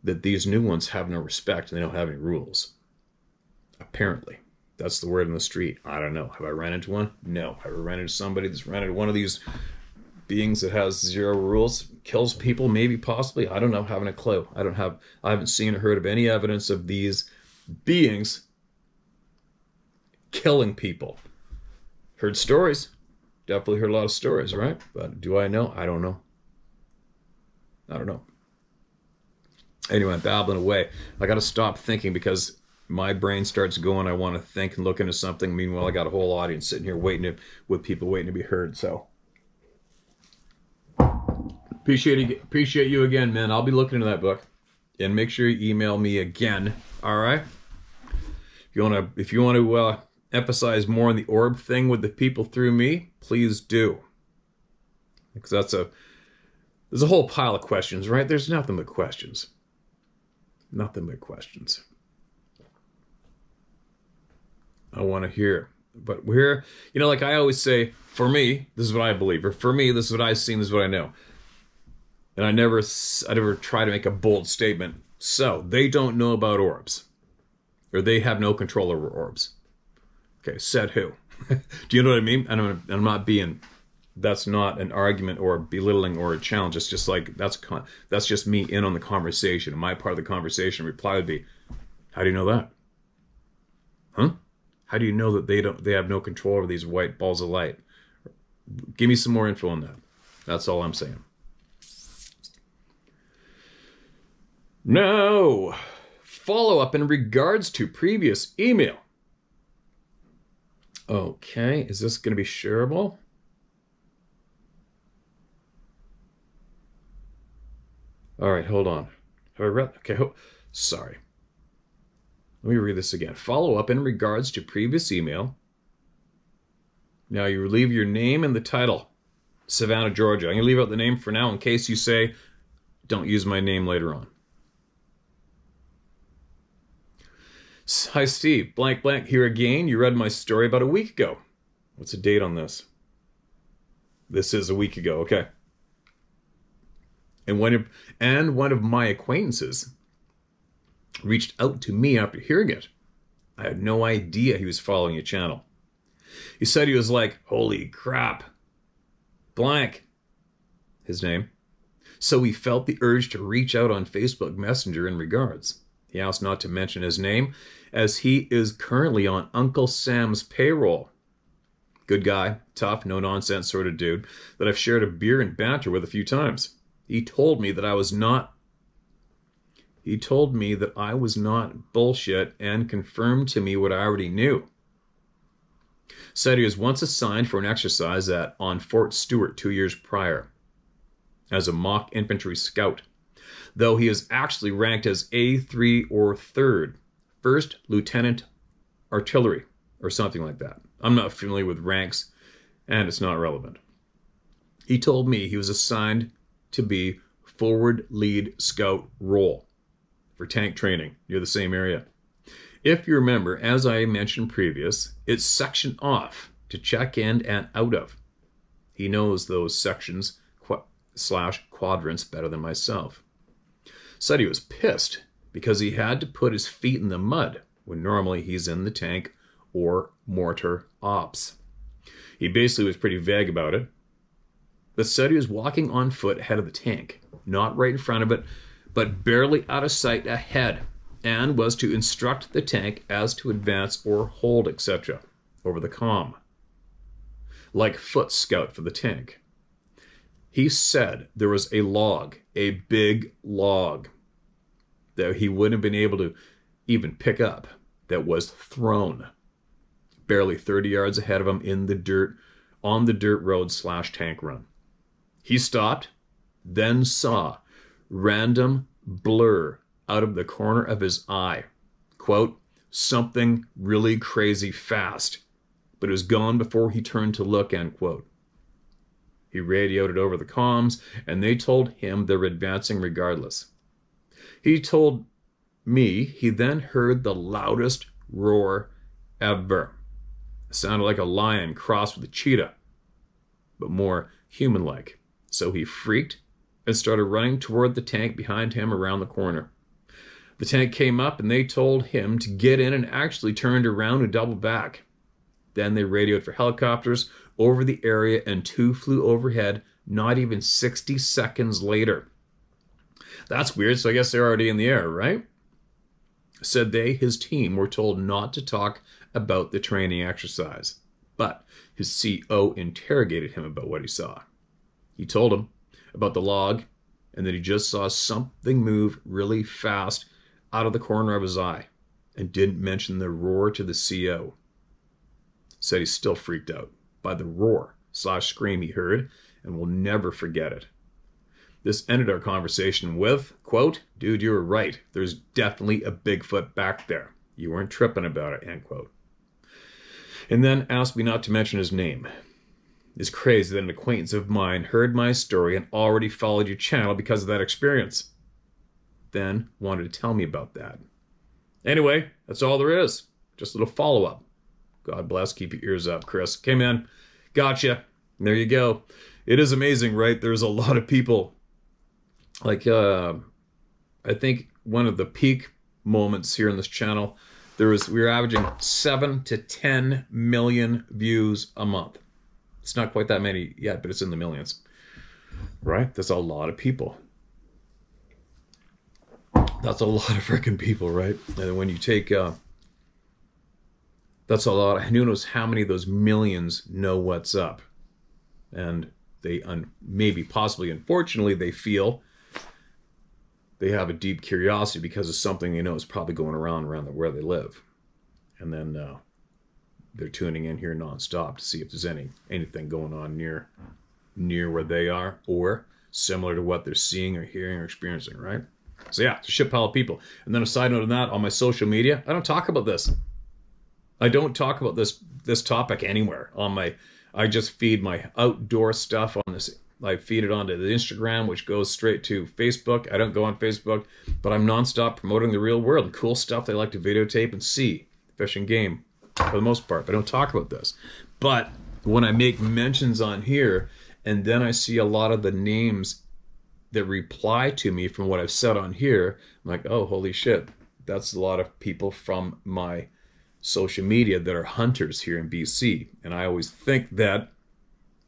that these new ones have no respect and they don't have any rules. Apparently. That's the word in the street. I don't know. Have I ran into one? No. Have I ran into somebody that's ran into one of these beings that has zero rules, kills people, maybe possibly? I don't know. Having a clue. I don't have I haven't seen or heard of any evidence of these beings killing people. Heard stories definitely heard a lot of stories, right? But do I know? I don't know. I don't know. Anyway, I'm babbling away. I got to stop thinking because my brain starts going. I want to think and look into something. Meanwhile, I got a whole audience sitting here waiting to, with people waiting to be heard. So appreciate appreciate you again, man. I'll be looking into that book, and make sure you email me again. All right. If you want to, if you want to uh, emphasize more on the orb thing with the people through me, please do. Because that's a there's a whole pile of questions, right? There's nothing but questions. Nothing but questions. I want to hear. But we're, you know, like I always say, for me, this is what I believe, or for me, this is what I've seen, this is what I know. And I never, I never try to make a bold statement. So they don't know about orbs, or they have no control over orbs. Okay, said who? Do you know what I mean? And I'm, I'm not being. That's not an argument or belittling or a challenge. It's just like that's that's just me in on the conversation. And my part of the conversation reply would be, "How do you know that? Huh? How do you know that they don't? They have no control over these white balls of light? Give me some more info on that. That's all I'm saying." No. Follow up in regards to previous email. Okay, is this going to be shareable? All right, hold on. Have I read? Okay, sorry. Let me read this again. Follow up in regards to previous email. Now you leave your name and the title, Savannah, Georgia. I'm going to leave out the name for now in case you say, don't use my name later on. Hi, Steve. Blank, blank here again. You read my story about a week ago. What's the date on this? This is a week ago. Okay. And one of, and one of my acquaintances reached out to me after hearing it. I had no idea he was following your channel. He said he was like, "Holy crap! blank, his name. So he felt the urge to reach out on Facebook Messenger in regards. He asked not to mention his name, as he is currently on Uncle Sam's payroll. Good guy, tough, no nonsense sort of dude that I've shared a beer and banter with a few times. He told me that I was not he told me that I was not bullshit and confirmed to me what I already knew. Said he was once assigned for an exercise at on Fort Stewart two years prior as a mock infantry scout, though he is actually ranked as A3 or 3rd, first lieutenant artillery, or something like that. I'm not familiar with ranks, and it's not relevant. He told me he was assigned to be forward lead scout role for tank training near the same area. If you remember, as I mentioned previous, it's sectioned off to check in and out of. He knows those sections qu- slash quadrants better than myself. Said he was pissed because he had to put his feet in the mud when normally he's in the tank or mortar ops. He basically was pretty vague about it, but said he was walking on foot ahead of the tank, not right in front of it, but barely out of sight ahead, and was to instruct the tank as to advance or hold, etc., over the com, like foot scout for the tank. He said there was a log, a big log, that he wouldn't have been able to even pick up, that was thrown barely 30 yards ahead of him in the dirt, on the dirt road slash tank run. He stopped, then saw random blur out of the corner of his eye. Quote, something really crazy fast, but it was gone before he turned to look, end quote. He radioed it over the comms, and they told him they're advancing regardless. He told me he then heard the loudest roar ever. It sounded like a lion crossed with a cheetah, but more human like. So he freaked and started running toward the tank behind him around the corner. The tank came up and they told him to get in and actually turned around and doubled back. Then they radioed for helicopters over the area and two flew overhead not even 60 seconds later. That's weird, so I guess they're already in the air, right? Said they, his team, were told not to talk about the training exercise, but his CO interrogated him about what he saw. He told him about the log and that he just saw something move really fast out of the corner of his eye and didn't mention the roar to the CO. Said he's still freaked out by the roar slash scream he heard and will never forget it. This ended our conversation with, quote, dude, you were right. There's definitely a Bigfoot back there. You weren't tripping about it, end quote. And then asked me not to mention his name. It's crazy that an acquaintance of mine heard my story and already followed your channel because of that experience. Then wanted to tell me about that. Anyway, that's all there is. Just a little follow up. God bless. Keep your ears up, Chris. Came in. Gotcha. There you go. It is amazing, right? There's a lot of people. Like, uh, I think one of the peak moments here on this channel, there was we were averaging seven to ten million views a month. It's not quite that many yet, but it's in the millions. Right? That's a lot of people. That's a lot of freaking people, right? And when you take, uh, that's a lot. Who knows how many of those millions know what's up? And they, un- maybe, possibly, unfortunately, they feel they have a deep curiosity because of something they know is probably going around around where they live. And then uh, they're tuning in here nonstop to see if there's any anything going on near near where they are or similar to what they're seeing or hearing or experiencing, right? So yeah, it's a shit pile of people. And then a side note on that, on my social media, I don't talk about this. I don't talk about this this topic anywhere on my I just feed my outdoor stuff on this I feed it onto the Instagram, which goes straight to Facebook. I don't go on Facebook, but I'm nonstop promoting the real world cool stuff they like to videotape and see. Fishing game, for the most part. But I don't talk about this. But when I make mentions on here, and then I see a lot of the names that reply to me from what I've said on here, I'm like, oh, holy shit. That's a lot of people from my social media that are hunters here in BC. And I always think that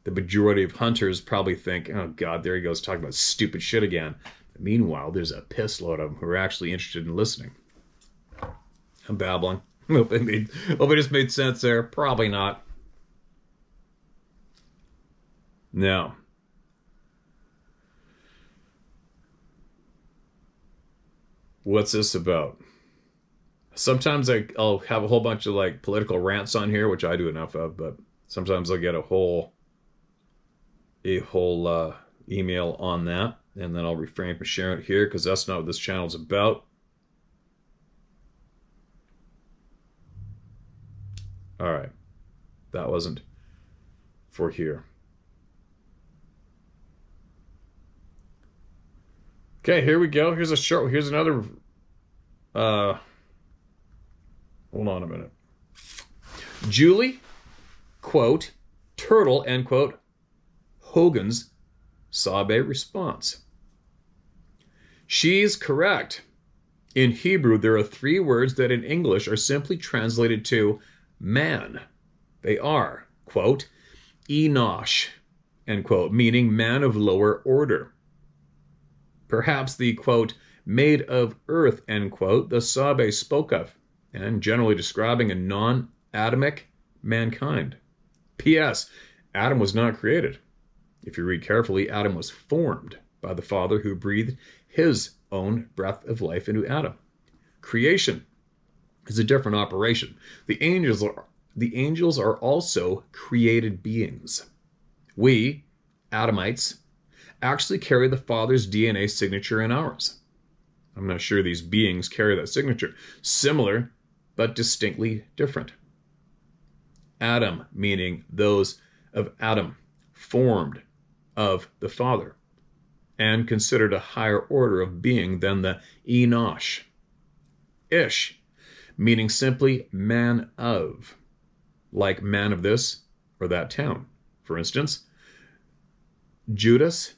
the majority of hunters probably think, oh God, there he goes talking about stupid shit again. But meanwhile, there's a piss load of them who are actually interested in listening. I'm babbling. Hope it, made, hope it just made sense there. Probably not. No. What's this about? Sometimes I, I'll have a whole bunch of like political rants on here, which I do enough of, but sometimes I'll get a whole a whole uh, email on that, and then I'll refrain from sharing it here because that's not what this channel is about. All right, that wasn't for here. Okay, here we go. Here's a short. Here's another. Uh, hold on a minute. Julie, quote, turtle, end quote, Hogan's Sabe response. She's correct. In Hebrew, there are three words that in English are simply translated to man. They are, quote, Enosh, end quote, meaning man of lower order. Perhaps the, quote, made of earth, end quote, the Sabe spoke of, and generally describing a non Adamic mankind. P.S. Adam was not created. If you read carefully, Adam was formed by the Father who breathed his own breath of life into Adam. Creation is a different operation. The angels are the angels are also created beings. We, Adamites, actually carry the Father's DNA signature in ours. I'm not sure these beings carry that signature. Similar, but distinctly different. Adam, meaning those of Adam, formed of the Father, and considered a higher order of being than the Enosh. Ish, meaning simply man of, like man of this or that town. For instance, Judas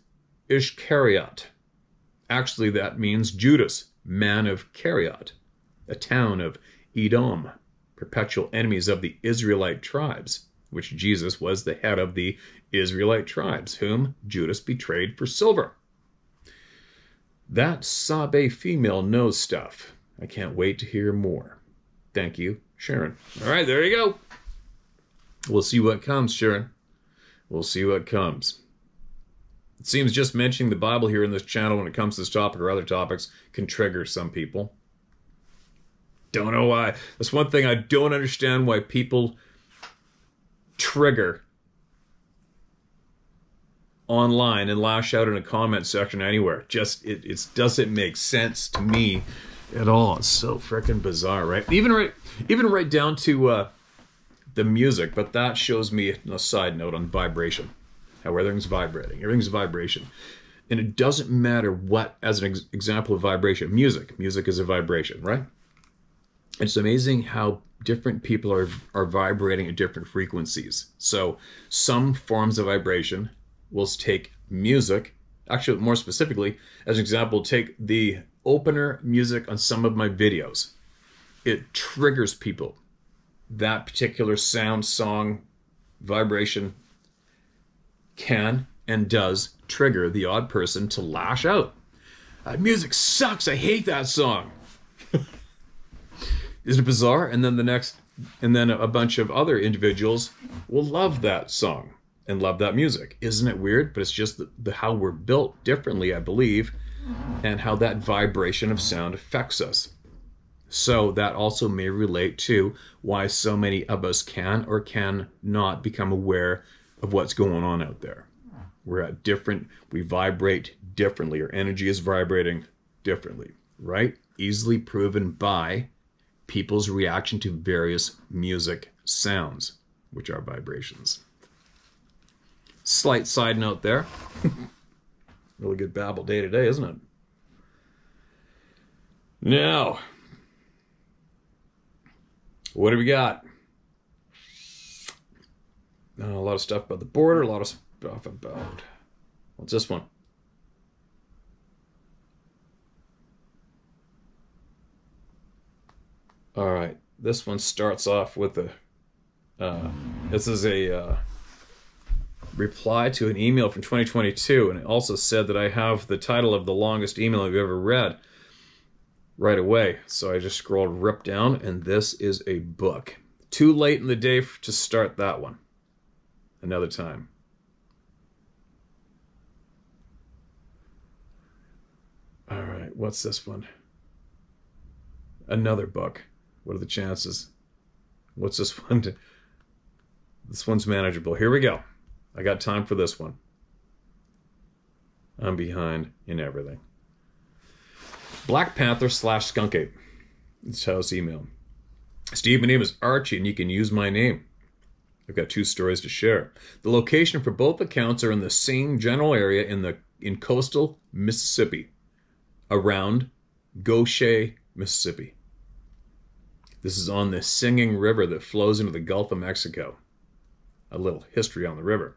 Ishkariot. Actually, that means Judas, man of Kariot, a town of Edom, perpetual enemies of the Israelite tribes, which Jesus was the head of the Israelite tribes, whom Judas betrayed for silver. That Sabe female knows stuff. I can't wait to hear more. Thank you, Sharon. All right, there you go. We'll see what comes, Sharon. We'll see what comes. It seems just mentioning the Bible here in this channel when it comes to this topic or other topics can trigger some people. Don't know why. That's one thing I don't understand why people trigger online and lash out in a comment section anywhere. Just it, it doesn't make sense to me at all. It's so freaking bizarre, right? Even right even right down to uh, the music, but that shows me a side note on vibration how everything's vibrating. Everything's vibration. And it doesn't matter what, as an ex- example of vibration, music. Music is a vibration, right? It's amazing how different people are, are vibrating at different frequencies. So some forms of vibration will take music, actually, more specifically, as an example, take the opener music on some of my videos. It triggers people. That particular sound, song, vibration can and does trigger the odd person to lash out. That music sucks. I hate that song. Isn't it bizarre? And then the next, and then a bunch of other individuals will love that song and love that music. Isn't it weird? But it's just the, the how we're built differently, I believe, and how that vibration of sound affects us. So that also may relate to why so many of us can or can not become aware of what's going on out there. We're at different, we vibrate differently. Our energy is vibrating differently, right? Easily proven by people's reaction to various music sounds, which are vibrations. Slight side note there. really good babble day today, isn't it? Now, what do we got? Uh, a lot of stuff about the border, a lot of stuff about. What's this one? All right, this one starts off with a. Uh, this is a uh, reply to an email from 2022, and it also said that I have the title of the longest email I've ever read right away. So I just scrolled rip down, and this is a book. Too late in the day to start that one. Another time. All right, what's this one? Another book. What are the chances? What's this one? This one's manageable. Here we go. I got time for this one. I'm behind in everything. Black Panther slash Skunk Ape. It's how it's emailed. Steve, my name is Archie, and you can use my name. I've got two stories to share. The location for both accounts are in the same general area in the in coastal Mississippi, around Gautier, Mississippi. This is on the Singing River that flows into the Gulf of Mexico. A little history on the river.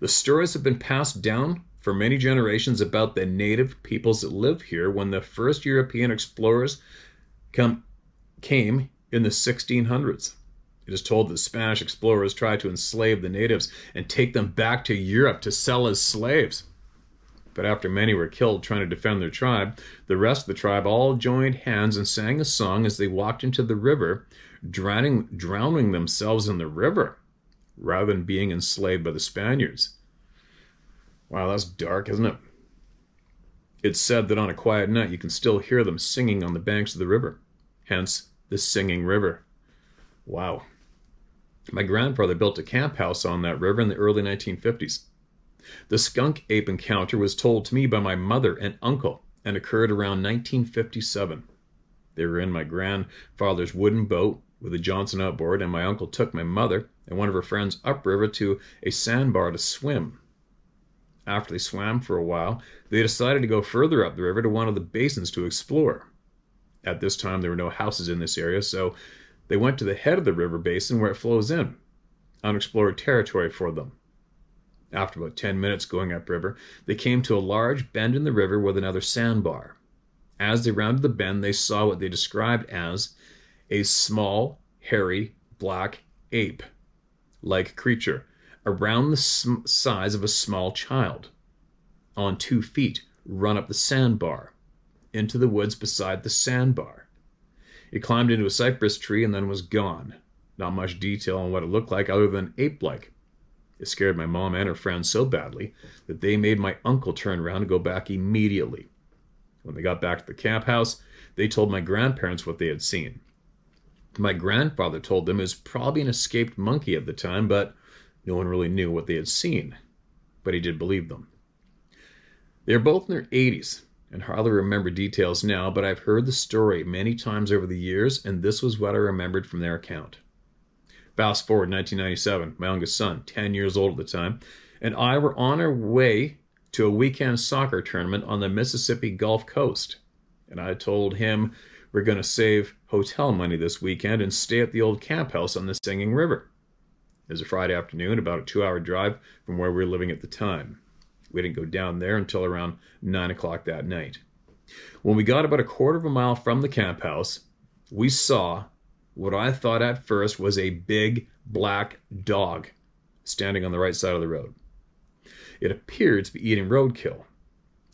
The stories have been passed down for many generations about the native peoples that live here when the first European explorers come, came in the 1600s. It is told that Spanish explorers tried to enslave the natives and take them back to Europe to sell as slaves. But after many were killed trying to defend their tribe, the rest of the tribe all joined hands and sang a song as they walked into the river, drowning, drowning themselves in the river rather than being enslaved by the Spaniards. Wow, that's dark, isn't it? It's said that on a quiet night you can still hear them singing on the banks of the river, hence the Singing River. Wow. My grandfather built a camp house on that river in the early 1950s. The skunk ape encounter was told to me by my mother and uncle and occurred around 1957. They were in my grandfather's wooden boat with a Johnson outboard, and my uncle took my mother and one of her friends upriver to a sandbar to swim. After they swam for a while, they decided to go further up the river to one of the basins to explore. At this time, there were no houses in this area, so they went to the head of the river basin where it flows in, unexplored territory for them. After about 10 minutes going upriver, they came to a large bend in the river with another sandbar. As they rounded the bend, they saw what they described as a small, hairy, black ape like creature, around the sm- size of a small child, on two feet, run up the sandbar, into the woods beside the sandbar. It climbed into a cypress tree and then was gone. Not much detail on what it looked like other than ape like. It scared my mom and her friends so badly that they made my uncle turn around and go back immediately. When they got back to the camp house, they told my grandparents what they had seen. My grandfather told them it was probably an escaped monkey at the time, but no one really knew what they had seen. But he did believe them. They are both in their 80s and hardly remember details now, but I've heard the story many times over the years, and this was what I remembered from their account. Fast forward 1997, my youngest son, 10 years old at the time, and I were on our way to a weekend soccer tournament on the Mississippi Gulf Coast. And I told him we're going to save hotel money this weekend and stay at the old camp house on the Singing River. It was a Friday afternoon, about a two hour drive from where we were living at the time. We didn't go down there until around 9 o'clock that night. When we got about a quarter of a mile from the camp house, we saw what I thought at first was a big black dog standing on the right side of the road. It appeared to be eating roadkill.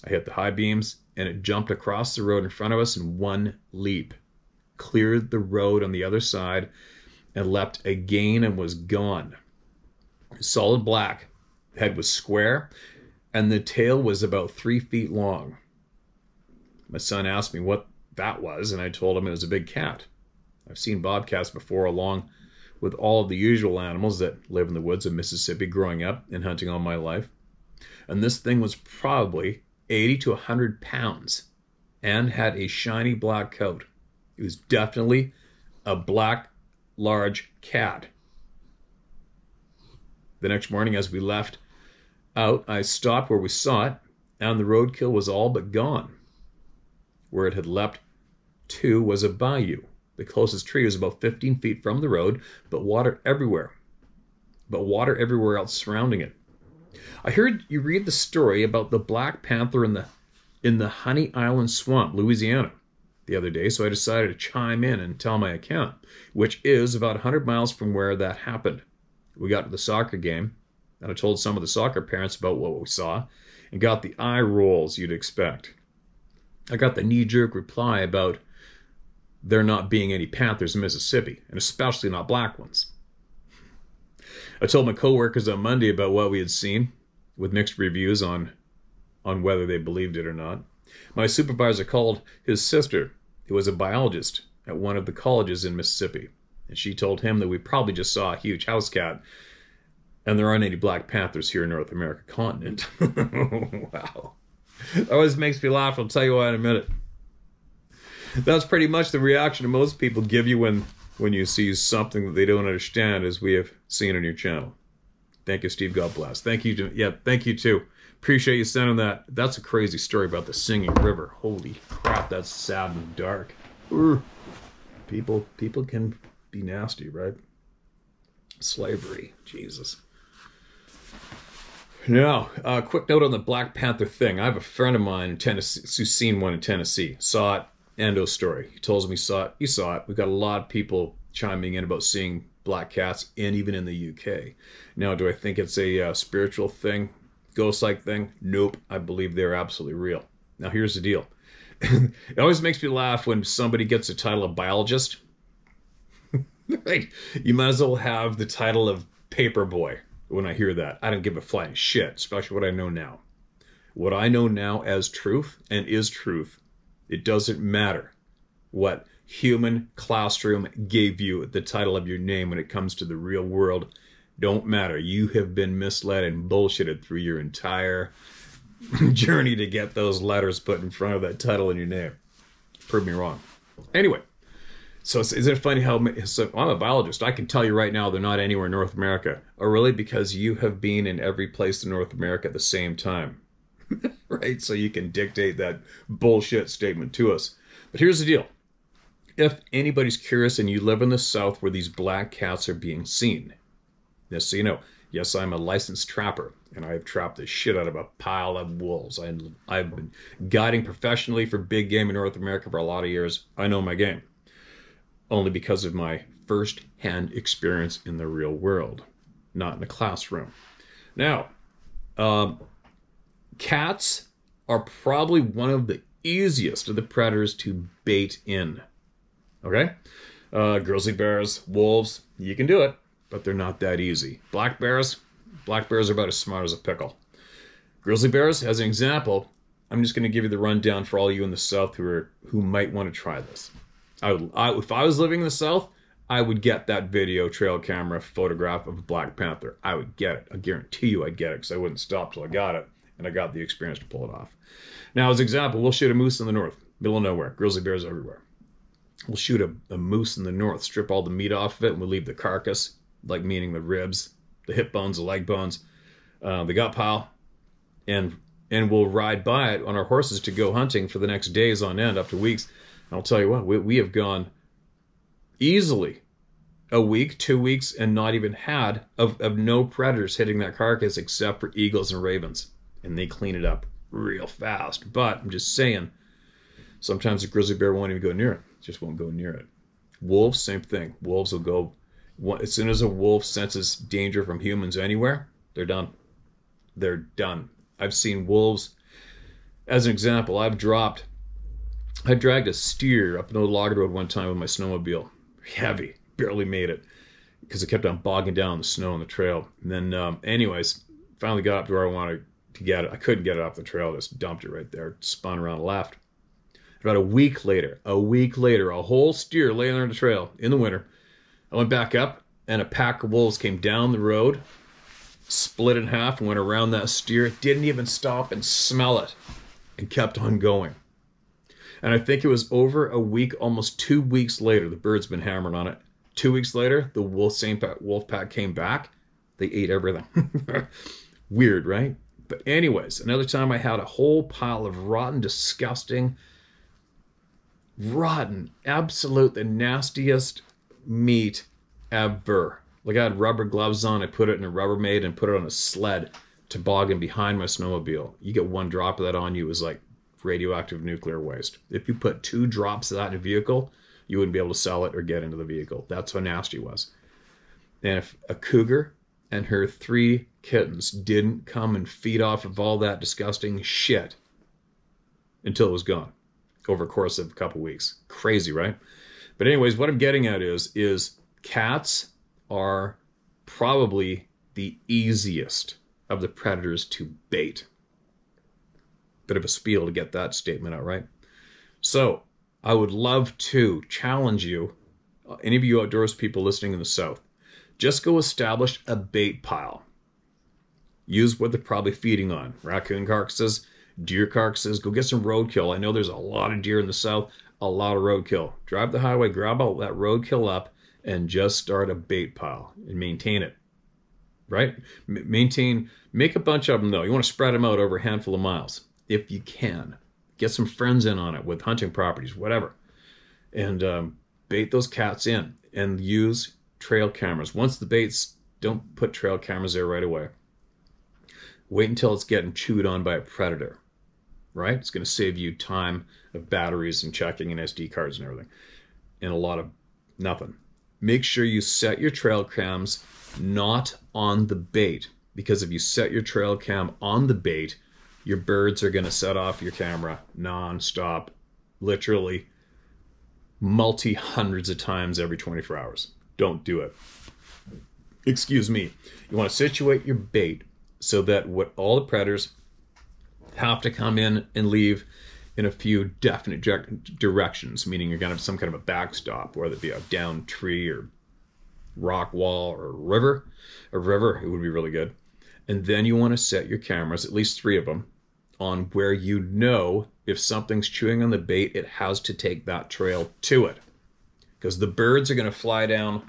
I hit the high beams and it jumped across the road in front of us in one leap, cleared the road on the other side, and leapt again and was gone. Solid black. The head was square, and the tail was about three feet long. My son asked me what that was, and I told him it was a big cat. I've seen bobcats before, along with all of the usual animals that live in the woods of Mississippi growing up and hunting all my life. And this thing was probably 80 to 100 pounds and had a shiny black coat. It was definitely a black, large cat. The next morning, as we left out, I stopped where we saw it, and the roadkill was all but gone. Where it had leapt to was a bayou. The closest tree was about 15 feet from the road, but water everywhere. But water everywhere else surrounding it. I heard you read the story about the Black Panther in the in the Honey Island Swamp, Louisiana, the other day, so I decided to chime in and tell my account, which is about 100 miles from where that happened. We got to the soccer game, And I told some of the soccer parents about what we saw and got the eye rolls you'd expect. I got the knee jerk reply about there not being any Panthers in Mississippi, and especially not black ones. I told my coworkers on Monday about what we had seen, with mixed reviews on on whether they believed it or not. My supervisor called his sister, who was a biologist at one of the colleges in Mississippi, and she told him that we probably just saw a huge house cat and there aren't any Black Panthers here in North America continent. wow. That always makes me laugh. I'll tell you why in a minute. That's pretty much the reaction most people give you when when you see something that they don't understand, as we have seen on your channel. Thank you, Steve. God bless. Thank you. Yeah, thank you too. Appreciate you sending that. That's a crazy story about the singing river. Holy crap, that's sad and dark. People, people can be nasty, right? Slavery, Jesus. Now, a uh, quick note on the Black Panther thing. I have a friend of mine in Tennessee who's seen one in Tennessee. Saw it. Endo story. He tells me he saw it. He saw it. We've got a lot of people chiming in about seeing black cats, and even in the UK. Now, do I think it's a uh, spiritual thing, ghost-like thing? Nope. I believe they're absolutely real. Now, here's the deal. it always makes me laugh when somebody gets the title of biologist. right? You might as well have the title of paper boy when I hear that. I don't give a flying shit, especially what I know now. What I know now as truth and is truth, it doesn't matter what human classroom gave you the title of your name when it comes to the real world. Don't matter. You have been misled and bullshitted through your entire journey to get those letters put in front of that title in your name. Prove me wrong. Anyway, so is it funny how so I'm a biologist? I can tell you right now they're not anywhere in North America. Oh, really? Because you have been in every place in North America at the same time, right? So you can dictate that bullshit statement to us. But here's the deal: if anybody's curious and you live in the South where these black cats are being seen, just so you know, yes, I'm a licensed trapper and I have trapped the shit out of a pile of wolves. I, I've been guiding professionally for big game in North America for a lot of years. I know my game only because of my first hand experience in the real world, not in the classroom. Now, um, cats are probably one of the easiest of the predators to bait in. Okay? Uh, grizzly bears, wolves, you can do it, but they're not that easy. Black bears, black bears are about as smart as a pickle. Grizzly bears, as an example, I'm just going to give you the rundown for all you in the South who are who might want to try this. I would, I, if I was living in the South, I would get that video trail camera photograph of a Black Panther. I would get it. I guarantee you I'd get it because I wouldn't stop till I got it. And I got the experience to pull it off. Now, as example, we'll shoot a moose in the north, middle of nowhere, grizzly bears everywhere. We'll shoot a, a moose in the north, strip all the meat off of it, and we'll leave the carcass, like meaning the ribs, the hip bones, the leg bones, uh, the gut pile, and and we'll ride by it on our horses to go hunting for the next days on end, up to weeks I'll tell you what, we, we have gone easily a week, two weeks, and not even had of, of no predators hitting that carcass except for eagles and ravens. And they clean it up real fast. But I'm just saying, sometimes a grizzly bear won't even go near it. Just won't go near it. Wolves, same thing. Wolves will go as soon as a wolf senses danger from humans anywhere, they're done. They're done. I've seen wolves. As an example, I've dropped I dragged a steer up an old log road one time with my snowmobile. Heavy, barely made it because it kept on bogging down the snow on the trail. And then, um, anyways, finally got up to where I wanted to get it. I couldn't get it off the trail. Just dumped it right there. Spun around left. About a week later, a week later, a whole steer laying there on the trail in the winter. I went back up, and a pack of wolves came down the road, split in half, and went around that steer. It didn't even stop and smell it, and kept on going. And I think it was over a week, almost two weeks later, the bird's been hammering on it. Two weeks later, the wolf same wolf pack came back. They ate everything. Weird, right? But anyways, another time I had a whole pile of rotten, disgusting, rotten, absolute the nastiest meat ever. Like I had rubber gloves on, I put it in a Rubbermaid and put it on a sled toboggan behind my snowmobile. You get one drop of that on you, it was like radioactive nuclear waste. If you put two drops of that in a vehicle, you wouldn't be able to sell it or get into the vehicle. That's how nasty it was. And if a cougar and her three kittens didn't come and feed off of all that disgusting shit until it was gone over a course of a couple weeks. Crazy, right? But anyways, what I'm getting at is is cats are probably the easiest of the predators to bait. Bit of a spiel to get that statement out right. So, I would love to challenge you, uh, any of you outdoors people listening in the South, just go establish a bait pile. Use what they're probably feeding on raccoon carcasses, deer carcasses. Go get some roadkill. I know there's a lot of deer in the South, a lot of roadkill. Drive the highway, grab all that roadkill up, and just start a bait pile and maintain it. Right? M- maintain, make a bunch of them though. You want to spread them out over a handful of miles if you can. Get some friends in on it with hunting properties, whatever. And um, bait those cats in and use trail cameras. Once the baits, don't put trail cameras there right away. Wait until it's getting chewed on by a predator, right? It's going to save you time of batteries and checking and SD cards and everything, and a lot of nothing. Make sure you set your trail cams not on the bait, because if you set your trail cam on the bait, your birds are going to set off your camera non-stop, literally multi hundreds of times every 24 hours. Don't do it. Excuse me. You want to situate your bait so that what all the predators have to come in and leave in a few definite directions, meaning you're going to have some kind of a backstop, whether it be a down tree or rock wall or river. A river, it would be really good. And then you want to set your cameras, at least three of them, on where you know if something's chewing on the bait, it has to take that trail to it. Because the birds are going to fly down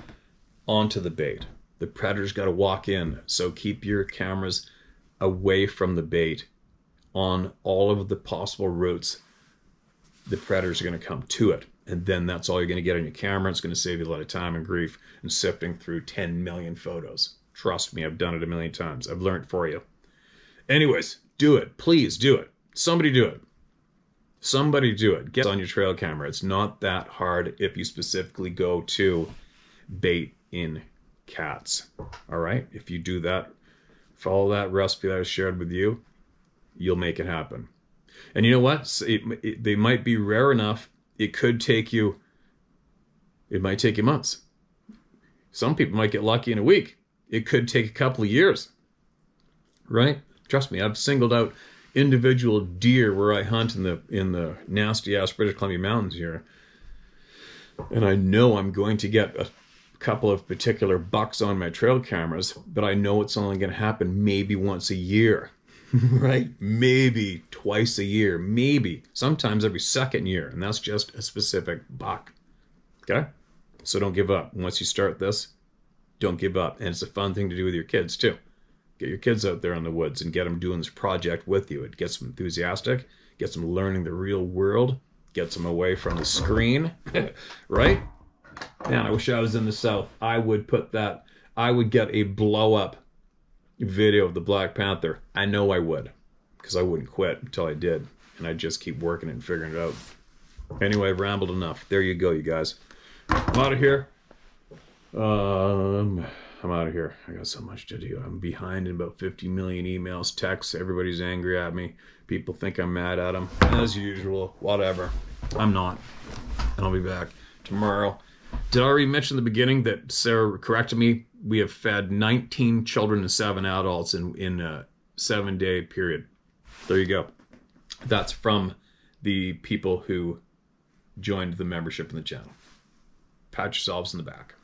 onto the bait. The predator's got to walk in. So keep your cameras away from the bait on all of the possible routes the predators are going to come to it. And then that's all you're going to get on your camera. It's going to save you a lot of time and grief and sifting through 10 million photos. Trust me, I've done it a million times. I've learned for you. Anyways, do it. Please do it. Somebody do it. Somebody do it. Get on your trail camera. It's not that hard if you specifically go to bait in cats. All right? If you do that, follow that recipe that I shared with you, you'll make it happen. And you know what? It, it, they might be rare enough. It could take you, it might take you months. Some people might get lucky in a week. It could take a couple of years, right? Trust me, I've singled out individual deer where I hunt in the in the nasty ass British Columbia mountains here, and I know I'm going to get a couple of particular bucks on my trail cameras, but I know it's only going to happen maybe once a year, right? Maybe twice a year, maybe sometimes every second year, and that's just a specific buck. Okay, so don't give up. Once you start this, don't give up, and it's a fun thing to do with your kids too. Get your kids out there in the woods and get them doing this project with you. It gets them enthusiastic, gets them learning the real world, gets them away from the screen, right? Man, I wish I was in the South. I would put that, I would get a blow up video of the Black Panther. I know I would, because I wouldn't quit until I did. And I'd just keep working and figuring it out. Anyway, I've rambled enough. There you go, you guys. I'm out of here. Um. I'm out of here. I got so much to do. I'm behind in about 50 million emails, texts. Everybody's angry at me. People think I'm mad at them. As usual, whatever. I'm not. And I'll be back tomorrow. Did I already mention in the beginning that Sarah corrected me? We have fed 19 children and seven adults in, in a seven day period. There you go. That's from the people who joined the membership in the channel. Pat yourselves in the back.